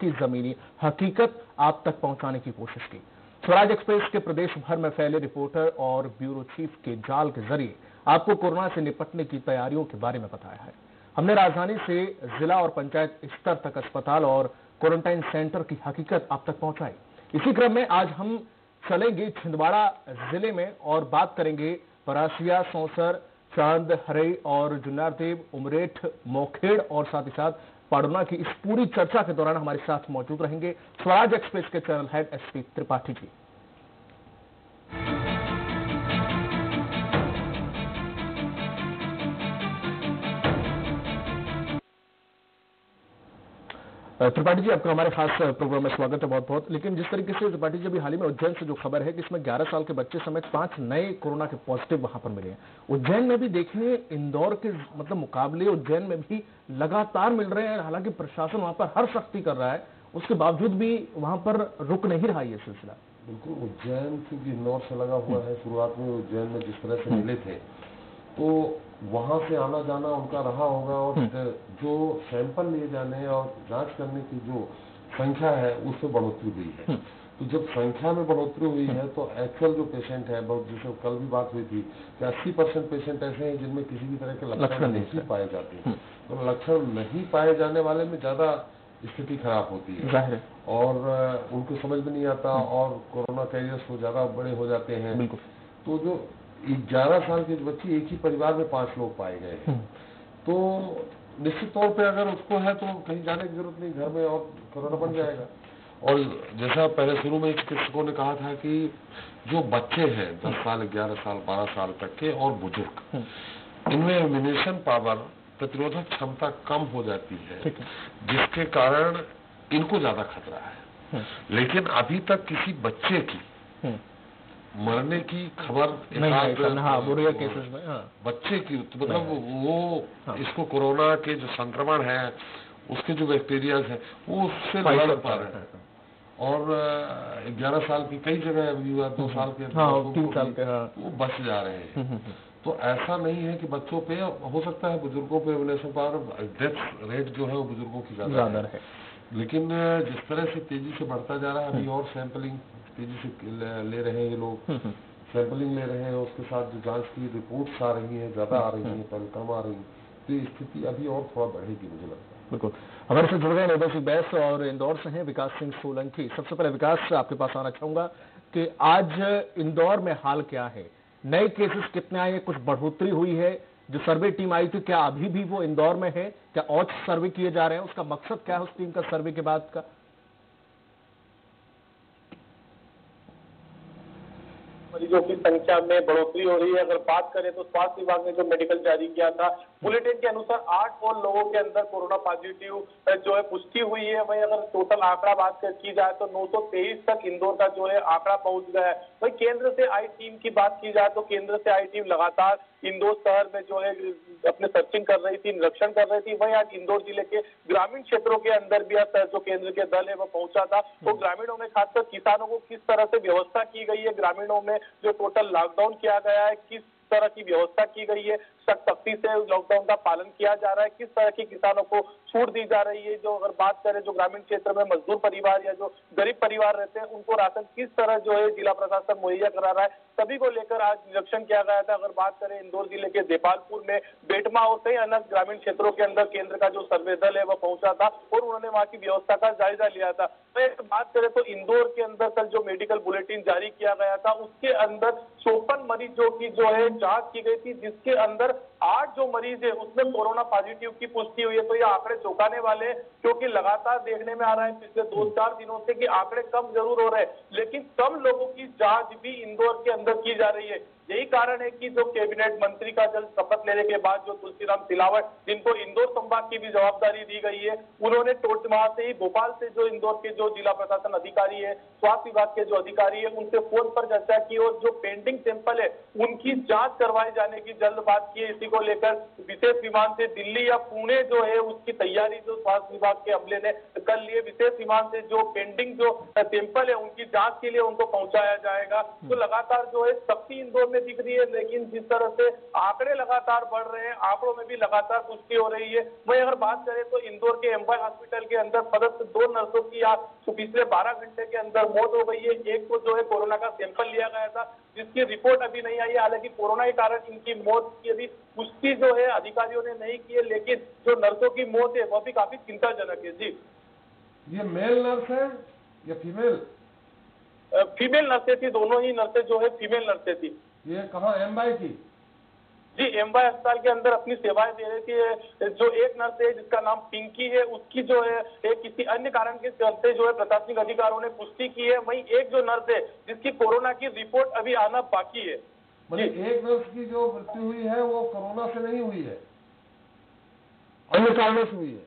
की जमीनी हकीकत आप तक पहुँचाने की कोशिश की। स्वराज एक्सप्रेस के प्रदेश भर में फैले रिपोर्टर और ब्यूरो चीफ के जाल के ज़रिए आपको कोरोना से निपटने की तैयारियों के बारे में बताया है। हमने राजधानी से जिला और पंचायत स्तर तक अस्पताल और क्वारंटाइन सेंटर की हकीकत आप तक पहुंचाई। इसी क्रम में आज हम चलेंगे छिंदवाड़ा ज़िले में और बात करेंगे परासिया, सौसर, चाँद, हरई और जुन्नारदेव उमरेठ, मोखेड़ और साथ ही साथ पाडुना की इस पूरी चर्चा के दौरान हमारे साथ मौजूद रहेंगे। स्वराज एक्सप्रेस के channel head SP Tripathi ji. Tripathi ji, आपका हमारे खास प्रोग्राम में स्वागत है बहुत बहुत लेकिन जिस तरीके से त्रिपाठी जी, अभी हाल ही में उज्जैन से जो खबर है कि इसमें 11 साल के बच्चे समेत पाँच नए कोरोना के पॉजिटिव वहाँ पर मिले हैं। उज्जैन में भी देखने इंदौर के मतलब मुकाबले उज्जैन में भी लगातार मिल रहे हैं। हालाँकि प्रशासन वहाँ पर हर सख्ती कर रहा है। उसके बावजूद भी वहाँ पर रुक नहीं रहा ये सिलसिला। बिल्कुल, उज्जैन क्योंकि इंदौर से लगा हुआ है। शुरुआत में उज्जैन में जिस तरह से मिले थे तो वहाँ से आना जाना उनका रहा होगा और हम्म। जो सैंपल लिए जाने और जाँच करने की जो संख्या है उसमें बढ़ोतरी हुई है। हम्म। तो जब संख्या में बढ़ोतरी हुई है तो एक्चुअल जो पेशेंट है बहुत जैसे कल भी बात हुई थी कि 80 परसेंट पेशेंट ऐसे हैं जिनमें किसी भी तरह के लक्षण नहीं पाए जाते हम्म। तो लक्षण नहीं पाए जाने वाले में ज़्यादा स्थिति खराब होती है। और उनको समझ में नहीं आता और कोरोना कैरियर्स वो ज़्यादा बड़े हो जाते हैं। तो जो ग्यारह साल के बच्ची एक ही परिवार में पाँच लोग पाए गए हम्म। तो निश्चित तौर पे अगर उसको है तो कहीं जाने की ज़रूरत नहीं घर में और कोरोना बन जाएगा और जैसा पहले शुरू में चिकित्सकों ने कहा था कि जो बच्चे हैं दस साल ग्यारह साल बारह साल तक के और बुज़ुर्ग हम्म। इनमें इम्यूनेशन पावर प्रतिरोधक क्षमता कम हो जाती है जिसके कारण इनको ज़्यादा खतरा है हम्म। लेकिन अभी तक किसी बच्चे की मरने की खबर हाँ, केसेस में हाँ। बच्चे की तो मतलब वो हाँ। इसको कोरोना के जो संक्रमण है उसके जो बैक्टीरिया है वो उससे लड़ पा रहे हैं और ग्यारह साल की कई जगह अभी हुआ दो साल के हाँ, तीन साल के हाँ। वो बच जा रहे हैं हम्म, हम्म, हम्म। तो ऐसा नहीं है कि बच्चों पे हो सकता है बुज़ुर्गों पे डेथ रेट जो है वो बुज़ुर्गों की ज़्यादा है लेकिन जिस तरह से तेज़ी से बढ़ता जा रहा है अभी और सैंपलिंग तेज़ी से ले रहे हैं ये लोग। सैंपलिंग हम्म, हम्म। ले रहे हैं उसके साथ जो जाँच की रिपोर्ट्स आ रही हैं ज़्यादा आ रही हैं पहले हम्म, कम आ रही तो ये स्थिति अभी और थोड़ा बढ़ेगी मुझे लगता है। बिल्कुल। हमारे साथ जुड़ गए निर्भय सिंह बैस और इंदौर से हैं विकास सिंह सोलंकी। सबसे पहले विकास आपके पास आना चाहूँगा कि आज इंदौर में हाल क्या है? नए केसेस कितने आए कुछ बढ़ोतरी हुई है? जो सर्वे टीम आई थी, क्या अभी भी वो इंदौर में है? क्या और सर्वे किए जा रहे हैं? उसका मकसद क्या है उस टीम का सर्वे के बाद का? मरीजों की संख्या में बढ़ोतरी हो रही है। अगर बात करें तो स्वास्थ्य विभाग ने जो मेडिकल जारी किया था बुलेटिन के अनुसार आठ और लोगों के अंदर कोरोना पॉजिटिव जो है पुष्टि हुई है। वही अगर टोटल आंकड़ा बात की जाए तो नौ सौ तेईस तक इंदौर का जो है आंकड़ा पहुँच गया है। वही केंद्र से आई टीम की बात की जाए तो केंद्र से आई टीम लगातार इंदौर शहर में जो है अपने सर्चिंग कर रही थी निरीक्षण कर रही थी। वही आज इंदौर ज़िले के ग्रामीण क्षेत्रों के अंदर भी आज जो केंद्र के दल है वो पहुँचा था। तो ग्रामीणों में खासकर किसानों को किस तरह से व्यवस्था की गई है? ग्रामीणों में जो टोटल लॉकडाउन किया गया है, किस तरह की व्यवस्था की गई है, सख्ती से लॉकडाउन का पालन किया जा रहा है, किस तरह की किसानों को छूट दी जा रही है। जो अगर बात करें, जो ग्रामीण क्षेत्र में मजदूर परिवार या जो गरीब परिवार रहते हैं, उनको राशन किस तरह जो है जिला प्रशासन मुहैया करा रहा है, सभी को लेकर आज निरीक्षण किया गया था। अगर बात करें इंदौर ज़िले के देपालपुर में बेटमा और कई अन्य ग्रामीण क्षेत्रों के अंदर केंद्र का जो सर्वे दल है, वो पहुँचा था और उन्होंने वहाँ की व्यवस्था का जायजा लिया था। तो बात करें तो इंदौर के अंदर कल जो मेडिकल बुलेटिन जारी किया गया था, उसके अंदर चौपन मरीजों की जो है जाँच की गई थी, जिसके अंदर आठ जो मरीज़ है उसमें कोरोना पॉजिटिव की पुष्टि हुई है तो ये आंकड़े चौंकाने वाले क्योंकि लगातार देखने में आ रहा है पिछले दो चार दिनों से कि आंकड़े कम ज़रूर हो रहे हैं लेकिन कम लोगों की जाँच भी इंदौर के अंदर की जा रही है। यही कारण है कि जो कैबिनेट मंत्री का जल शपथ लेने के बाद जो तुलसीराम सिलावट जिनको इंदौर संभाग की भी जवाबदारी दी गई है उन्होंने वहाँ से ही भोपाल से जो इंदौर के जो जिला प्रशासन अधिकारी है स्वास्थ्य विभाग के जो अधिकारी है उनसे फ़ोन पर चर्चा की और जो पेंडिंग सैंपल है उनकी जाँच करवाए जाने की जल्द बात की है। इसी को लेकर विशेष विमान से दिल्ली या पुणे जो है उसकी तैयारी जो स्वास्थ्य विभाग के अमले ने कर लिए विशेष विमान से जो पेंडिंग जो सैंपल है उनकी जाँच के लिए उनको पहुँचाया जाएगा। तो लगातार जो है सख्ती इंदौर में मुझे दिख रही है लेकिन जिस तरह से आंकड़े लगातार बढ़ रहे हैं आंकड़ों में भी लगातार पुष्टि हो रही है। वही अगर बात करें तो इंदौर के एम्बाई हॉस्पिटल के अंदर पदस्थ दो नर्सों की आज पिछले 12 घंटे के अंदर मौत हो गई है। एक को जो है कोरोना का सैंपल लिया गया था जिसकी रिपोर्ट अभी नहीं आई है। हालाँकि कोरोना के कारण इनकी मौत की अभी पुष्टि जो है अधिकारियों ने नहीं की है लेकिन जो नर्सों की मौत है वो भी काफ़ी चिंताजनक है। जी। ये मेल नर्स है या फीमेल फीमेल नर्सें थी दोनों ही नर्सें जो है फीमेल नर्सें थी ये कहाँ एम्बाई की? जी एम्बाई अस्पताल के अंदर अपनी सेवाएँ दे रही थी जो एक नर्स है जिसका नाम पिंकी है उसकी जो है एक किसी अन्य कारण के चलते जो है प्रशासनिक अधिकारियों ने पुष्टि की है। वहीं एक जो नर्स है जिसकी कोरोना की रिपोर्ट अभी आना बाकी है। मतलब एक नर्स की जो मृत्यु हुई है वो कोरोना से नहीं हुई है? अन्य कारणों से हुई है।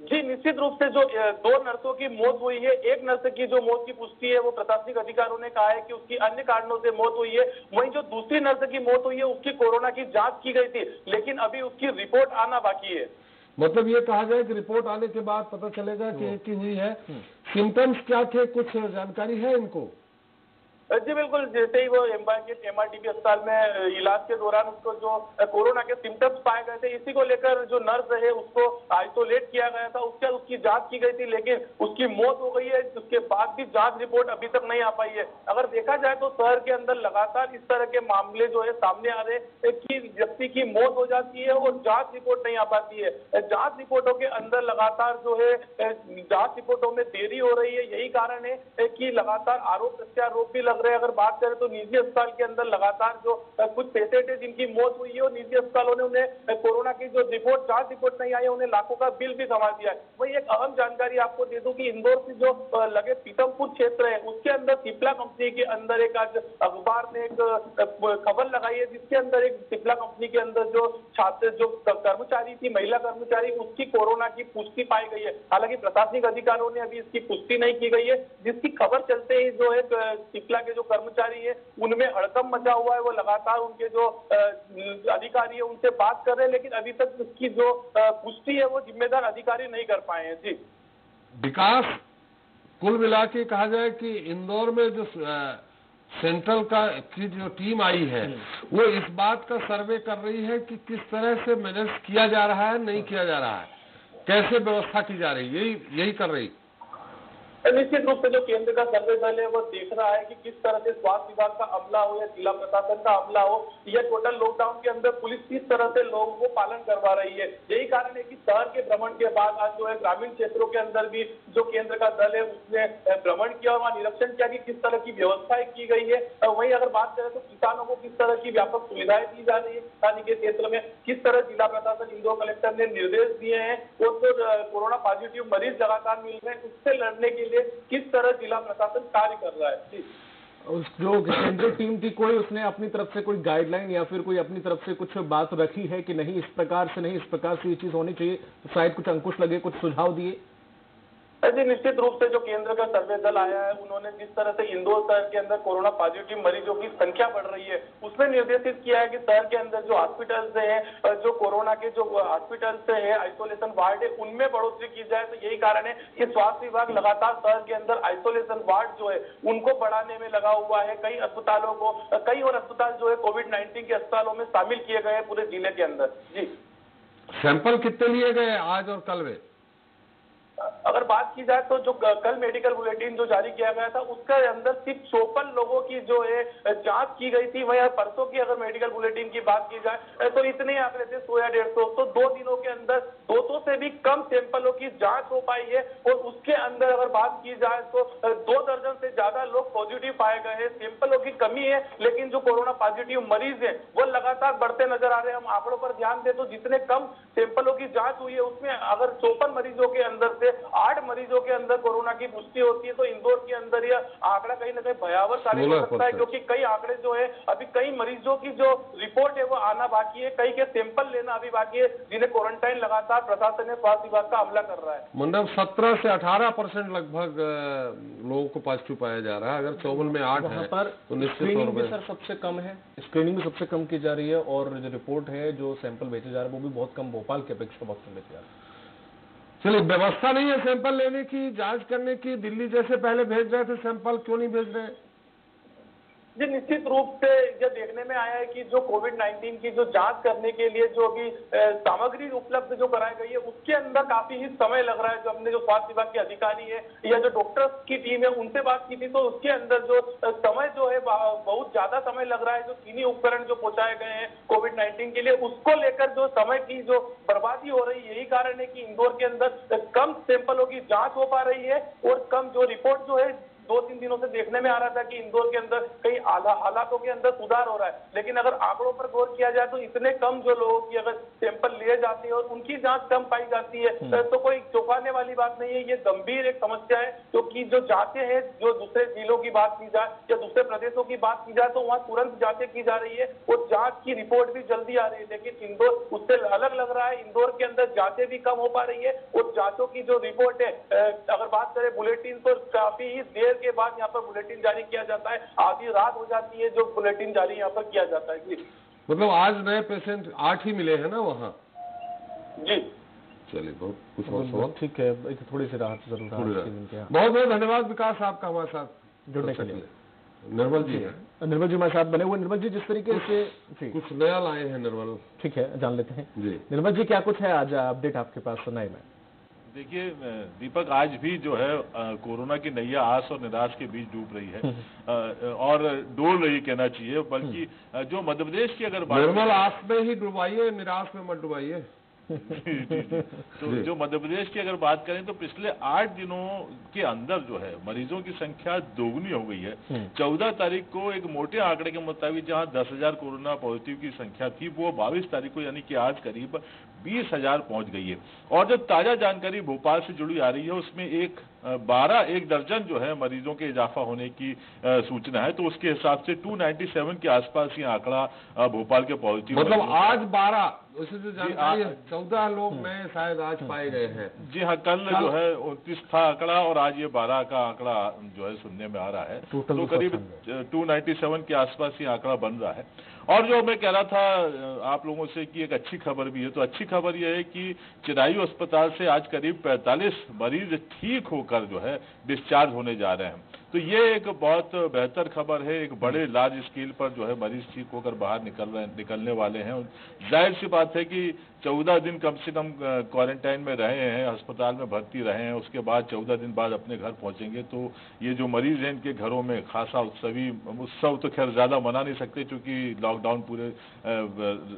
जी निश्चित रूप से जो दो नर्सों की मौत हुई है। एक नर्स की जो मौत की पुष्टि है वो प्रशासनिक अधिकारियों ने कहा है कि उसकी अन्य कारणों से मौत हुई है। वहीं जो दूसरी नर्स की मौत हुई है उसकी कोरोना की जाँच की गई थी लेकिन अभी उसकी रिपोर्ट आना बाकी है। मतलब ये कहा जाए कि रिपोर्ट आने के बाद पता चलेगा कि एक की हुई है। सिम्टम्स क्या थे? कुछ जानकारी है इनको? जी, बिल्कुल, जैसे ही वो एम्बाई के एमआरटीपी अस्पताल में इलाज के दौरान उसको जो कोरोना के सिम्टम्स पाए गए थे, इसी को लेकर जो नर्स है उसको आइसोलेट किया गया था। उसके उसकी जाँच की गई थी, लेकिन उसकी मौत हो गई है। उसके बाद भी जाँच रिपोर्ट अभी तक नहीं आ पाई है। अगर देखा जाए तो शहर के अंदर लगातार इस तरह के मामले जो है, सामने आ रहे हैं, कि व्यक्ति की मौत हो जाती है और जाँच रिपोर्ट नहीं आ पाती है। जाँच रिपोर्टों के अंदर लगातार जो है जाँच रिपोर्टों में देरी हो रही है। यही कारण है कि लगातार आरोप प्रत्यारोप भी रहे हैं। अगर बात करें तो निजी अस्पताल के अंदर लगातार जो कुछ पेशेंट है जिनकी मौत हुई है और निजी अस्पतालों ने उन्हें कोरोना की जो रिपोर्ट, जाँच रिपोर्ट नहीं आई है, उन्हें लाखों का बिल भी समझ दिया है। वही एक अहम जानकारी आपको दे दूँ कि इंदौर से जो लगे पीतमपुर क्षेत्र है, उसके अंदर सिप्ला कंपनी के अंदर एक आज अखबार ने एक खबर लगाई है, जिसके अंदर एक सिप्ला कंपनी के अंदर जो छात्र, जो कर्मचारी थी, महिला कर्मचारी, उसकी कोरोना की पुष्टि पाई गई है। हालाँकि प्रशासनिक अधिकारियों ने अभी इसकी पुष्टि नहीं की गई है। जिसकी खबर चलते ही जो है सिप्ला के जो कर्मचारी है, उनमें हड़कम मचा हुआ है, वो लगातार उनके जो अधिकारी है, उनसे बात कर रहे हैं, लेकिन अभी तक उसकी जो पुष्टि है, वो जिम्मेदार अधिकारी नहीं कर पाए हैं। जी। विकास, कुल मिला के कहा जाए कि इंदौर में जो सेंट्रल का की जो टीम आई है, वो इस बात का सर्वे कर रही है कि किस तरह से मैनेज किया जा रहा है, नहीं किया जा रहा है। कैसे व्यवस्था की जा रही है, यही यही कर रही। निश्चित रूप से जो केंद्र का सर्वे दल है, वो देख रहा है कि किस तरह से स्वास्थ्य विभाग का अमला हो या जिला प्रशासन का अमला हो या टोटल लॉकडाउन के अंदर पुलिस किस तरह से लोगों को पालन करवा रही है। यही कारण है कि शहर के भ्रमण के बाद आज जो है ग्रामीण क्षेत्रों के अंदर भी जो केंद्र का दल है, उसने भ्रमण किया और वहाँ निरीक्षण किया कि किस तरह की व्यवस्थाएँ की गई है। वहीं अगर बात करें तो किसानों को किस तरह की व्यापक सुविधाएँ दी जा रही है? किसानी के क्षेत्र में किस तरह जिला प्रशासन, इंदौर कलेक्टर ने निर्देश दिए हैं? और जो कोरोना पॉजिटिव मरीज़ लगातार मिल रहे हैं, उससे लड़ने के लिए किस तरह जिला प्रशासन कार्य कर रहा है? जी। उस जो सेंट्रल टीम थी, कोई उसने अपनी तरफ़ से कोई गाइडलाइन या फिर कोई अपनी तरफ़ से कुछ बात रखी है कि नहीं, इस प्रकार से नहीं, इस प्रकार से ये चीज़ होनी चाहिए तो शायद कुछ अंकुश लगे, कुछ सुझाव दिए। जी निश्चित रूप से जो केंद्र का सर्वे दल आया है, उन्होंने जिस तरह से इंदौर शहर के अंदर कोरोना पॉजिटिव मरीजों की संख्या बढ़ रही है, उसमें निर्देशित किया है कि शहर के अंदर जो हॉस्पिटल्स हैं जो कोरोना के जो हॉस्पिटल्स हैं, आइसोलेशन वार्ड है, उनमें बढ़ोतरी की जाए तो यही कारण है कि स्वास्थ्य विभाग लगातार शहर के अंदर आइसोलेशन वार्ड जो है, उनको बढ़ाने में लगा हुआ है। कई अस्पतालों को कई और अस्पताल जो है कोविड नाइन्टीन के अस्पतालों में शामिल किए गए हैं पूरे ज़िले के अंदर। जी। सैंपल कितने लिए गए आज और कल में अगर बात की जाए तो जो कल मेडिकल बुलेटिन जो जारी किया गया था, उसके अंदर सिर्फ़ चौपन लोगों की जो है जाँच की गई थी। वह परसों की अगर मेडिकल बुलेटिन की बात की जाए तो इतने आंकड़े थे सौ या डेढ़ सौ। तो दो दिनों के अंदर 200 से भी कम सैंपलों की जाँच हो पाई है और उसके अंदर अगर बात की जाए तो दो दर्जन से ज़्यादा लोग पॉजिटिव पाए गए हैं। सैंपलों की कमी है, लेकिन जो कोरोना पॉजिटिव मरीज़ है, वो लगातार बढ़ते नज़र आ रहे हैं। हम आंकड़ों पर ध्यान दें तो जितने कम सैंपलों की जाँच हुई है, उसमें अगर चौपन मरीजों के अंदर से आठ मरीजों के अंदर कोरोना की पुष्टि होती है तो इंदौर के अंदर यह आंकड़ा कहीं ना कहीं भयावह साबित हो सकता है क्योंकि कई आंकड़े जो है अभी कई मरीजों की जो रिपोर्ट है वो आना बाकी है। कई के सैंपल लेना अभी बाकी है जिन्हें क्वारंटाइन लगातार प्रशासन ने स्वास्थ्य विभाग का हमला कर रहा है। मतलब सत्रह से अठारह परसेंट लगभग लोगों को पॉजिटिव पाया जा रहा है। अगर चौवन में आठ है पर तो निश्चित स्क्रीनिंग तौर भी पर सर सबसे कम है। स्क्रीनिंग भी सबसे कम की जा रही है और जो रिपोर्ट है जो सैंपल बेचे जा रहे हैं वो भी बहुत कम भोपाल के अपेक्षा बहुत कम बेचे जा रहे हैं। चलिए, व्यवस्था नहीं है सैंपल लेने की, जाँच करने की, दिल्ली जैसे पहले भेज रहे थे सैंपल क्यों नहीं भेज रहे? जी निश्चित रूप से यह देखने में आया है कि जो कोविड 19 की जो जाँच करने के लिए जो अभी सामग्री उपलब्ध जो कराई गई है, उसके अंदर काफ़ी ही समय लग रहा है। जो हमने जो स्वास्थ्य विभाग के अधिकारी है या जो डॉक्टर्स की टीम है, उनसे बात की थी तो उसके अंदर जो समय जो है बहुत ज़्यादा समय लग रहा है। जो चीनी उपकरण जो पहुँचाए गए हैं कोविड 19 के लिए, उसको लेकर जो समय की जो बर्बादी हो रही यही कारण है कि इंदौर के अंदर कम सैंपलों की जाँच हो पा रही है और कम जो रिपोर्ट जो है दो तीन दिनों से देखने में आ रहा था कि इंदौर के अंदर कई आला- हालातों के अंदर सुधार हो रहा है। लेकिन अगर आंकड़ों पर गौर किया जाए तो इतने कम जो लोगों की अगर सैंपल लिए जाते हैं और उनकी जाँच कम पाई जाती है तो कोई चौंकाने वाली बात नहीं है। ये गंभीर एक समस्या है क्योंकि जो जांचें हैं जो दूसरे जिलों की बात की जाए या दूसरे प्रदेशों की बात की जाए तो वहाँ तुरंत जांचें की जा रही है। और जाँच की रिपोर्ट भी जल्दी आ रही है लेकिन इंदौर उससे अलग लग रहा है। इंदौर के अंदर जांचें भी कम हो पा रही है। और जांचों की जो रिपोर्ट है अगर बात करें बुलेटिन तो काफ़ी ही देर के बाद यहाँ पर बुलेटिन जारी किया जाता है। आधी रात हो जाती है जो बुलेटिन जारी यहाँ पर किया जाता है। जी। मतलब आज नए पेशेंट आठ ही मिले हैं ना वहाँ? जी। चलिए बहुत कुछ और सवाल ठीक है। एक थोड़ी सी राहत ज़रूर। बहुत बहुत धन्यवाद विकास आपका हमारे साथ। जुड़ने के लिए। निर्मल जी हैं। निर्मल जी हमारे साथ बने हुए। निर्मल जी जिस तरीके से कुछ नया लाए हैं निर्मल। ठीक है जान लेते हैं। जी। निर्मल जी क्या कुछ है आज अपडेट आपके पास सुनाई में? देखिए दीपक आज भी जो है कोरोना की नैया आस और निराश के बीच डूब रही है। अ, और डोल रही कहना चाहिए बल्कि जो मध्य प्रदेश की अगर बात निर्मल आस में ही डुबाइए निराश में मत डुबाइए। तो जो। मध्य प्रदेश की अगर बात करें तो पिछले आठ दिनों के अंदर जो है मरीजों की संख्या दोगुनी हो गई है। चौदह तारीख को एक मोटे आंकड़े के मुताबिक जहाँ दस हज़ार कोरोना पॉजिटिव की संख्या थी वो बाईस तारीख को यानी कि आज करीब बीस हज़ार पहुँच गई है। और जो ताज़ा जानकारी भोपाल से जुड़ी आ रही है उसमें एक बारह एक दर्जन जो है मरीजों के इजाफा होने की सूचना है। तो उसके हिसाब से 297 के आसपास ये आंकड़ा भोपाल के पॉजिटिव मतलब आज बारह वैसे जो जानकारी चौदह लोग नए शायद आज पाए गए हैं। जी हाँ कल जो है उनतीस था आंकड़ा और आज ये बारह का आंकड़ा जो है सुनने में आ रहा है। तो करीब टू के आसपास ये आंकड़ा बन रहा है। और जो मैं कह रहा था आप लोगों से कि एक अच्छी खबर भी है तो अच्छी खबर यह है कि चिरायू अस्पताल से आज करीब 45 मरीज़ ठीक होकर जो है डिस्चार्ज होने जा रहे हैं। तो ये एक बहुत बेहतर खबर है एक बड़े लार्ज स्केल पर जो है मरीज़ ठीक होकर बाहर निकल रहे निकलने वाले हैं। ज़ाहिर सी बात है कि चौदह दिन कम से कम क्वारंटाइन में रहे हैं अस्पताल में भर्ती रहे हैं उसके बाद चौदह दिन बाद अपने घर पहुँचेंगे तो ये जो मरीज़ हैं इनके घरों में खासा उत्सवी उत्सव तो खैर ज़्यादा मना नहीं सकते क्योंकि लॉकडाउन पूरे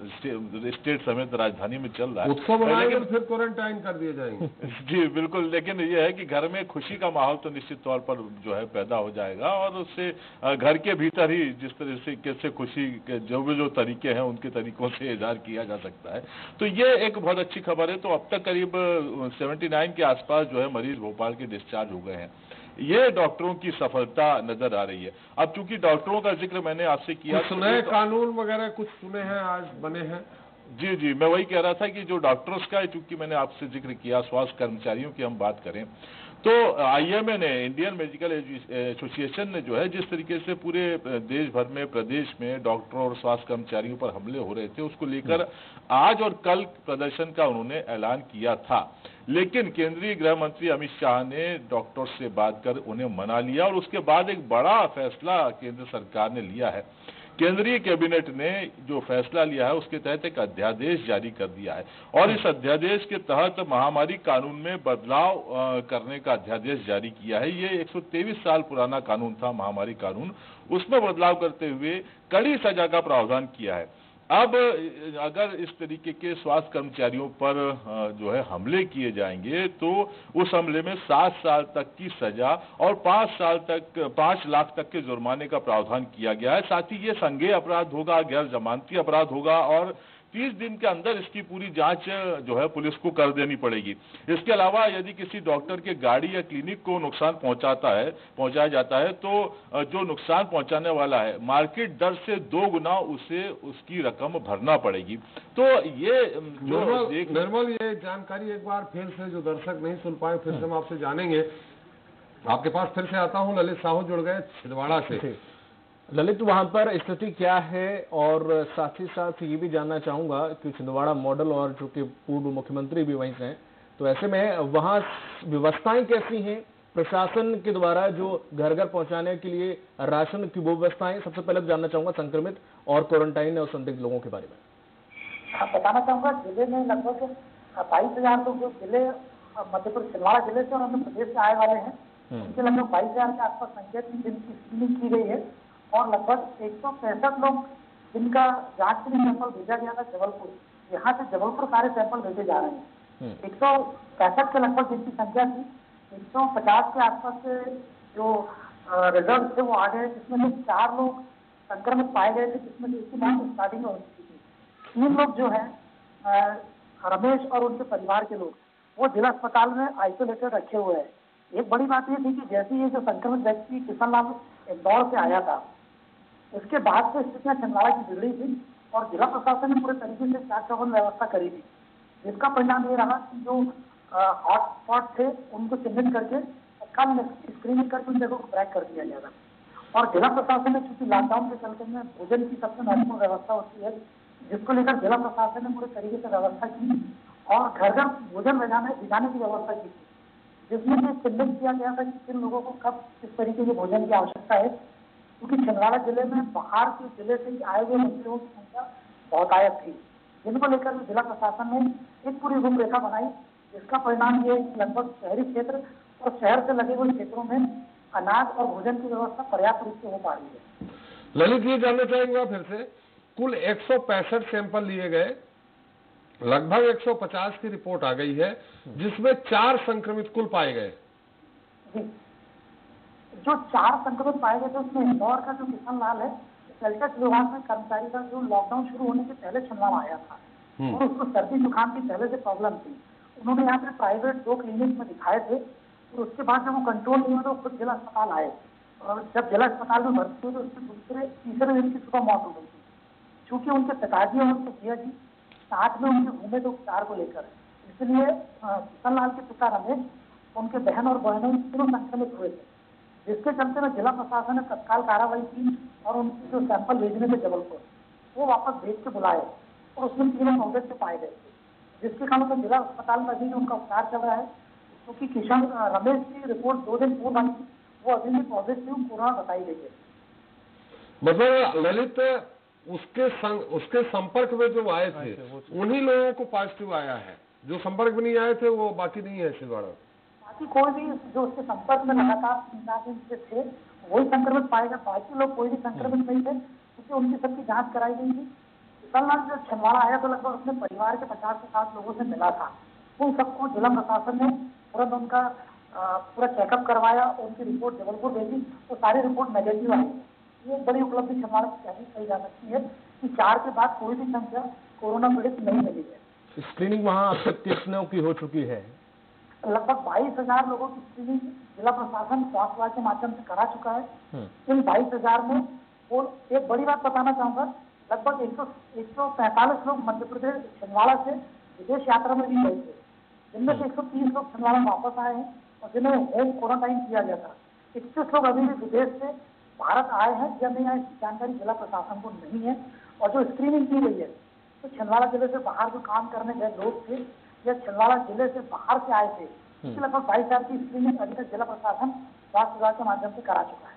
स्टे, स्टेट समेत राजधानी में चल रहा है। उत्सव लेकिन तो फिर क्वारंटाइन कर दिए जाएँगे। जी बिल्कुल लेकिन ये है कि घर में खुशी का माहौल तो निश्चित तौर पर जो है पैदा हो जाएगा और उससे घर के भीतर ही जिस तरह से कैसे खुशी के जो भी जो तरीके हैं उनके तरीकों से इजहार किया जा सकता है। तो ये एक बहुत अच्छी खबर है तो अब तक करीब सेवेंटी नाइन के आसपास जो है मरीज़ भोपाल के डिस्चार्ज हो गए हैं। ये डॉक्टरों की सफलता नज़र आ रही है। अब चूँकि डॉक्टरों का ज़िक्र मैंने आपसे किया कुछ तो नए तो कानून वगैरह कुछ सुने हैं आज बने हैं? जी जी मैं वही कह रहा था कि जो डॉक्टर्स का चूँकि मैंने आपसे ज़िक्र किया स्वास्थ्य कर्मचारियों की हम बात करें तो आईएमए ने इंडियन मेडिकल एसोसिएशन ने जो है, जिस तरीके से पूरे देश भर में, प्रदेश में डॉक्टरों और स्वास्थ्य कर्मचारियों पर हमले हो रहे थे, उसको लेकर आज और कल प्रदर्शन का उन्होंने ऐलान किया था। लेकिन केंद्रीय गृह मंत्री अमित शाह ने डॉक्टर से बात कर उन्हें मना लिया और उसके बाद एक बड़ा फैसला केंद्र सरकार ने लिया है। केंद्रीय कैबिनेट ने जो फैसला लिया है, उसके तहत एक अध्यादेश जारी कर दिया है। और इस अध्यादेश के तहत महामारी कानून में बदलाव करने का अध्यादेश जारी किया है। ये 123 साल पुराना कानून था, महामारी कानून। उसमें बदलाव करते हुए कड़ी सजा का प्रावधान किया है। अब अगर इस तरीके के स्वास्थ्य कर्मचारियों पर जो है हमले किए जाएँगे तो उस हमले में सात साल तक की सजा और पाँच साल तक, पाँच लाख तक के जुर्माने का प्रावधान किया गया है। साथ ही ये संघेय अपराध होगा गैर जमानती अपराध होगा और तीस दिन के अंदर इसकी पूरी जाँच जो है पुलिस को कर देनी पड़ेगी। इसके अलावा यदि किसी डॉक्टर के गाड़ी या क्लिनिक को नुकसान पहुंचाता है पहुँचाया जाता है तो जो नुकसान पहुँचाने वाला है मार्केट दर से दो गुना उसे उसकी रकम भरना पड़ेगी। तो ये निर्मल निर्मल ये जानकारी एक बार फिर से जो दर्शक नहीं सुन पाए फिर से हम आपसे जानेंगे। आपके पास फिर से आता हूँ ललित साहू जुड़ गए छिंदवाड़ा से। ललित वहाँ पर स्थिति क्या है? और साथ ही साथ ये भी जानना चाहूँगा कि छिंदवाड़ा मॉडल और जो कि पूर्व मुख्यमंत्री भी वहीं से हैं तो ऐसे में वहाँ व्यवस्थाएँ कैसी हैं? प्रशासन के द्वारा जो घर घर पहुँचाने के लिए राशन की वो व्यवस्थाएँ सबसे पहले तो जानना चाहूँगा संक्रमित और क्वारंटाइन और संदिग्ध लोगों के बारे में। हाँ, बताना चाहूँगा ज़िले में लगभग बाईस हज़ार लोग जो ज़िले मध्य प्रदेश छिंदवाड़ा ज़िले से और प्रदेश से आए वाले हैं। हम्म। उनके लगभग बाईस हज़ार के आसपास संख्या जिनकी स्क्रीनिंग की गई है। और लगभग एक सौ पैंसठ लोग जिनका जाँच के लिए सैंपल भेजा गया था जबलपुर यहाँ से जबलपुर सारे सैंपल भेजे जा रहे हैं। हम्म। एक सौ पैंसठ के लगभग जिनकी संख्या थी एक सौ पचास के आसपास से जो रिज़ल्ट थे वो आ गए जिसमें से चार लोग संक्रमित पाए गए थे जिसमें से इसकी बात स्टार्टिंग में हो चुकी थी। तीन लोग जो है रमेश और उनके परिवार के लोग वो जिला अस्पताल में आइसोलेटेड रखे हुए हैं। एक बड़ी बात ये थी कि जैसे ये जो संक्रमित व्यक्ति किशन लाल इंदौर से आया था उसके बाद से स्थितियाँ छिंदवाड़ा की बिगड़ी थी और जिला प्रशासन ने पूरे तरीके से चाक चौबंद व्यवस्था करी थी। जिसका परिणाम ये रहा कि जो हॉट स्पॉट थे, उनको चिन्हित करके तत्काल स्क्रीनिंग करके उन जगहों को ब्रैक कर दिया गया था। और जिला प्रशासन ने चूँकि लॉकडाउन के चलते में भोजन की सबसे महत्वपूर्ण व्यवस्था होती है, जिसको लेकर जिला प्रशासन ने पूरे तरीके से व्यवस्था की और घर घर भोजन भेजाने भिजाने की व्यवस्था की थी। जिसमें चिन्हित किया गया था कि किन लोगों को कब किस तरीके के भोजन की आवश्यकता है क्योंकि छिंदवाड़ा ज़िले में बाहर के ज़िले से ही आए हुए मजदूरों की संख्या बहुतायत थी। जिनको लेकर जिला प्रशासन ने एक पूरी रूपरेखा बनाई जिसका परिणाम ये लगभग शहरी क्षेत्र और शहर से लगे हुए क्षेत्रों में अनाज और भोजन की व्यवस्था पर्याप्त रूप से हो पा रही है। ललित ये जानना चाहेंगे फिर से कुल एक सौ पैंसठ सैंपल लिए गए लगभग 150 की रिपोर्ट आ गई है जिसमें चार संक्रमित कुल पाए गए। जी चार संक्रमित पाए गए थे उसमें इंदौर का जो किशन लाल है सेल्टस विभाग में कर्मचारी का जो लॉकडाउन शुरू होने से पहले छिंदवाड़ा आया था हम्म। और उसको सर्दी जुकाम की पहले से प्रॉब्लम थी। उन्होंने यहाँ पे प्राइवेट दो क्लिनिक में दिखाए थे और उसके बाद जब वो कंट्रोल नहीं हुआ तो खुद जिला अस्पताल आए और जब जिला अस्पताल में भर्ती हुए तो उसके दूसरे तीसरे दिन की सुबह मौत हो गई थी। चूँकि उनके पिताजी और उनके भैया जी साथ में उनके घूमे थे उपचार को लेकर इसलिए किशन लाल के पिता रमेश उनके बहन और बहनों तीनों संक्रमित हुए थे। जिसके चलते में जिला प्रशासन ने तत्काल कार्रवाई की और उनके जो सैंपल भेजने थे जबलपुर वो वापस भेज के बुलाए और उसमें तीनों पॉजिटिव पाए गए। जिसके कारण से जिला अस्पताल में अभी भी उनका उपचार चल रहा है क्योंकि तो किशन रमेश की रिपोर्ट दो दिन पूर्व आई थी वो अभी भी पॉजिटिव कोरोना बताई गई है। मतलब ललित उसके संग, उसके संपर्क में जो आए थे उन्हीं लोगों को पॉजिटिव आया है। जो संपर्क में नहीं आए थे वो बाकी नहीं है छिंदवाड़ा बाकी कोई भी जो उसके संपर्क में लगातार तीन चार दिन से थे, वही संक्रमित पाएगा बाकी लोग कोई भी संक्रमित नहीं थे, क्योंकि उनकी सबकी जाँच कराई गई थी। किशनलाल जब छिंदवाड़ा आया तो लगभग अपने परिवार के पचास से साठ लोगों से मिला था। उन सबको जिला प्रशासन ने तुरंत उनका पूरा चेकअप करवाया, उनकी रिपोर्ट जबलपुर भेजी तो सारी रिपोर्ट नेगेटिव आई। ये बड़ी उपलब्धि छिंदवाड़ा की कही कही जा सकती है कि चार के बाद कोई भी संख्या कोरोना पीड़ित नहीं मिली है। स्क्रीनिंग वहाँ अब की हो चुकी है। लगभग बाईस हज़ार लोगों की स्क्रीनिंग जिला प्रशासन स्वास्थ्य विभाग के माध्यम से करा चुका है। हम्म। इन बाईस हज़ार में वो एक बड़ी बात बताना चाहूँगा लगभग एक सौ एक सौ पैंतालीस लोग मध्य प्रदेश छिंदवाड़ा से विदेश यात्रा में भी गए थे। जिनमें से एक सौ तीस लोग छिंदवाड़ा वापस आए हैं और जिन्हें होम क्वारंटाइन किया गया था। इक्कीस लोग अभी भी विदेश से भारत आए हैं या नहीं आए इसकी जानकारी जिला प्रशासन को नहीं है और जो स्क्रीनिंग की गई है तो छिंदवाड़ा ज़िले से बाहर जो काम करने गए लोग थे या छिंदवाड़ा ज़िले से बाहर से आए थे इसकी लगभग बाईस हज़ार की स्क्रीनिंग अभी तक जिला प्रशासन स्वास्थ्य विभाग के माध्यम से करा चुका है।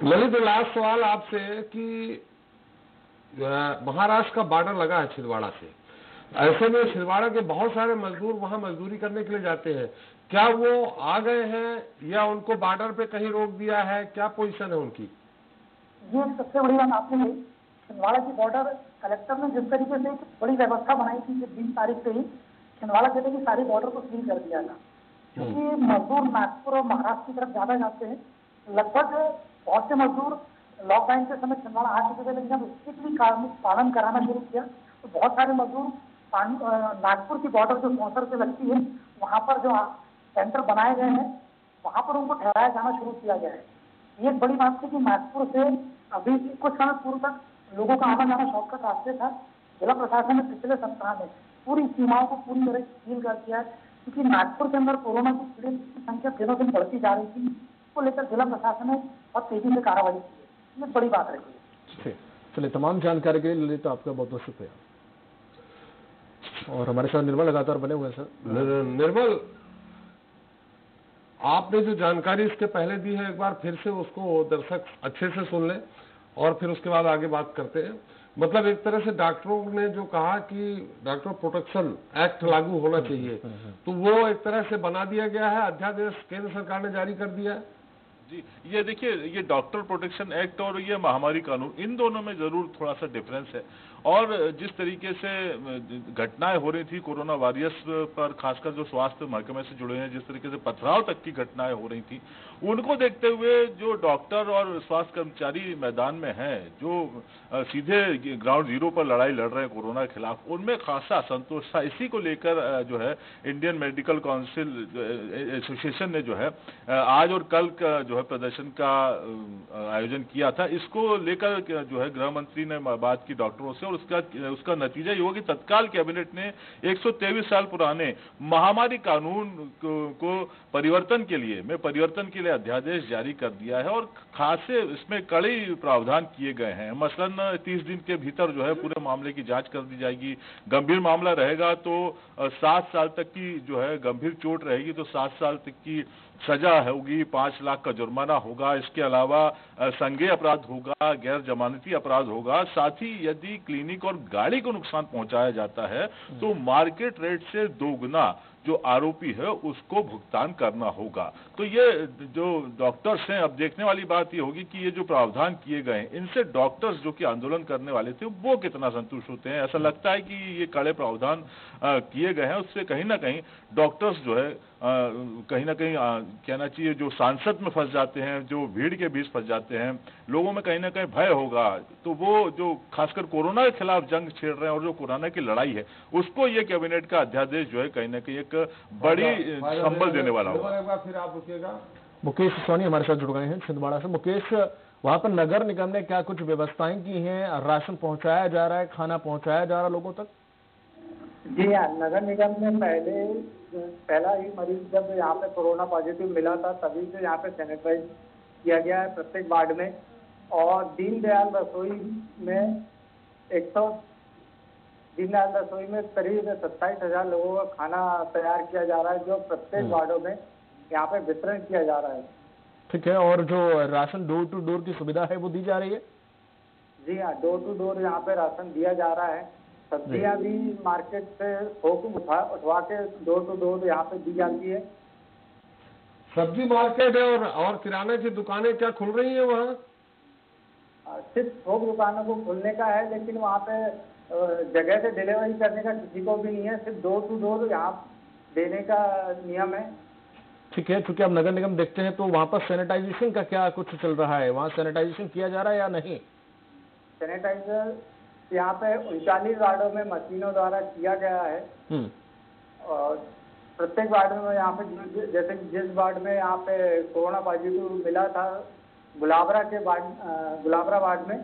ललित लास्ट सवाल आपसे कि महाराष्ट्र का बॉर्डर लगा है छिंदवाड़ा से। ऐसे में छिंदवाड़ा के बहुत सारे मजदूर वहाँ मजदूरी करने के लिए जाते हैं। क्या वो आ गए हैं या उनको बॉर्डर पे कहीं रोक दिया है? क्या पोजीशन है उनकी? ये सबसे बड़ी बात आपने छिंदवाड़ा की बॉर्डर कलेक्टर ने जिस तरीके से बड़ी व्यवस्था बनाई थी बीस तारीख से ही छिंदवाड़ा ज़िले की सारी बॉर्डर को सील कर दिया था। क्योंकि मजदूर नागपुर और महाराष्ट्र की तरफ़ ज़्यादा जाते हैं। लगभग बहुत से मजदूर लॉकडाउन के समय छिंदवाड़ा आ चुके थे लेकिन जब स्ट्रिक्टली पालन कराना शुरू किया। तो बहुत सारे मजदूर नागपुर की बॉर्डर जो सौसर से लगती है। वहाँ पर जो सेंटर बनाए गए हैं वहाँ पर उनको ठहराया जाना शुरू किया गया है। ये एक बड़ी बात थी कि नागपुर से अभी कुछ समय पूर्व तक लोगों का आना जाना शॉर्टकट रास्ते था। जिला प्रशासन ने पिछले सप्ताह में पूरी सीमाओं को पूरी तरह सील कर दिया है क्योंकि नागपुर के अंदर कोरोना की पीड़ित की संख्या दिनों दिन बढ़ती जा रही थी इसको लेकर जिला प्रशासन ने बहुत तेज़ी से कार्रवाई की है। ये बड़ी बात रही है। चलिए तमाम जानकारी के लिए ललित आपका बहुत बहुत शुक्रिया। और हमारे साथ निर्मल लगातार बने हुए हैं सर। निर्मल आपने जो जानकारी इसके पहले दी है एक बार फिर से उसको दर्शक अच्छे से सुन लें और फिर उसके बाद आगे बात करते हैं। मतलब एक तरह से डॉक्टरों ने जो कहा कि डॉक्टर प्रोटेक्शन एक्ट लागू होना चाहिए तो वो एक तरह से बना दिया गया है अध्यादेश केंद्र सरकार ने जारी कर दिया है। जी ये देखिए ये डॉक्टर प्रोटेक्शन एक्ट और ये महामारी कानून इन दोनों में ज़रूर थोड़ा सा डिफरेंस है। और जिस तरीके से, घटनाएँ हो रही थी कोरोना वायरस पर, खासकर जो स्वास्थ्य महकमे से जुड़े हैं, जिस तरीके से पथराव तक की घटनाएँ हो रही थी, उनको देखते हुए जो डॉक्टर और स्वास्थ्य कर्मचारी मैदान में हैं, जो सीधे ग्राउंड ज़ीरो पर लड़ाई लड़ रहे हैं कोरोना के खिलाफ, उनमें खासा असंतोष था। इसी को लेकर जो है, इंडियन मेडिकल काउंसिल एसोसिएशन ने जो है आज और कल का जो है प्रदर्शन का आयोजन किया था। इसको लेकर जो है, गृह मंत्री ने बात की, डॉक्टरों से और उसका उसका नतीजा ये हुआ कि तत्काल कैबिनेट ने एक साल पुराने महामारी कानून को, को परिवर्तन के लिए में परिवर्तन के लिए अध्यादेश जारी कर दिया है और खासे इसमें कड़े प्रावधान किए गए हैं। मसलन तीस दिन के भीतर जो है पूरे मामले की जाँच कर दी जाएगी। गंभीर मामला रहेगा तो सात साल तक की जो है गंभीर चोट रहेगी तो सात साल तक की सजा होगी पाँच लाख का जुर्माना होगा। इसके अलावा संज्ञे अपराध होगा गैर जमानती अपराध होगा। साथ ही यदि क्लिनिक और गाड़ी को नुकसान पहुँचाया जाता है तो मार्केट रेट से दोगुना। जो आरोपी है, उसको भुगतान करना होगा। तो ये जो डॉक्टर्स हैं, अब देखने वाली बात ये होगी कि ये जो प्रावधान किए गए हैं, इनसे डॉक्टर्स जो कि आंदोलन करने वाले थे, वो कितना संतुष्ट होते हैं? ऐसा लगता है कि ये कड़े प्रावधान किए गए हैं, उससे कहीं ना कहीं डॉक्टर्स जो है कहीं ना कहीं कहना चाहिए, जो सांसद में फंस जाते हैं, जो भीड़ के बीच फंस जाते हैं, लोगों में कहीं ना कहीं भय होगा। तो वो जो खासकर कोरोना के खिलाफ जंग छेड़ रहे हैं और जो कोरोना की लड़ाई है, उसको ये कैबिनेट का अध्यादेश जो है कहीं ना कहीं एक बड़ी संबल देने वाला होगा फिर आप रुकेगा मुकेश सोनी हमारे साथ जुड़ गए हैं छिंदवाड़ा से। मुकेश वहाँ पर नगर निगम ने क्या कुछ व्यवस्थाएँ की हैं? राशन पहुँचाया जा रहा है खाना पहुँचाया जा रहा है लोगों तक? जी हाँ नगर निगम ने पहले पहला ही मरीज़ जब यहाँ पे कोरोना पॉजिटिव मिला था तभी से यहाँ पे सैनिटाइज किया गया है प्रत्येक वार्ड में। और दीनदयाल रसोई में एक सौ दीनदयाल रसोई में करीब सत्ताईस हज़ार लोगों का खाना तैयार किया जा रहा है जो प्रत्येक हम्म। वार्डों में यहाँ पे वितरण किया जा रहा है। ठीक है और जो राशन डोर टू डोर की सुविधा है वो दी जा रही है? जी हाँ डोर टू डोर यहाँ पे राशन दिया जा रहा है। सब्ज़ियाँ भी मार्केट से थोक उठा उठवा के डोर टू डोर यहाँ पे दी जाती है। सब्ज़ी मार्केट है और और किराने की दुकानें क्या खुल रही है वहाँ? सिर्फ़ थोक दुकानों को खुलने का है लेकिन वहाँ पे जगह से डिलीवरी करने का किसी को भी नहीं है सिर्फ़ डोर टू डोर यहाँ देने का नियम है ठीक है क्योंकि आप नगर निगम देखते हैं तो वहाँ पर सैनिटाइजेशन का क्या कुछ चल रहा है वहाँ सैनिटाइजेशन किया जा रहा है या नहीं सैनिटाइजर यहाँ पे उनचालीस वार्डों में मशीनों द्वारा किया गया है हम्म। और प्रत्येक वार्ड में यहाँ पे जैसे जिस वार्ड में यहाँ पे कोरोना पॉजिटिव मिला था गुलाबरा के वार्ड गुलाबरा वार्ड में।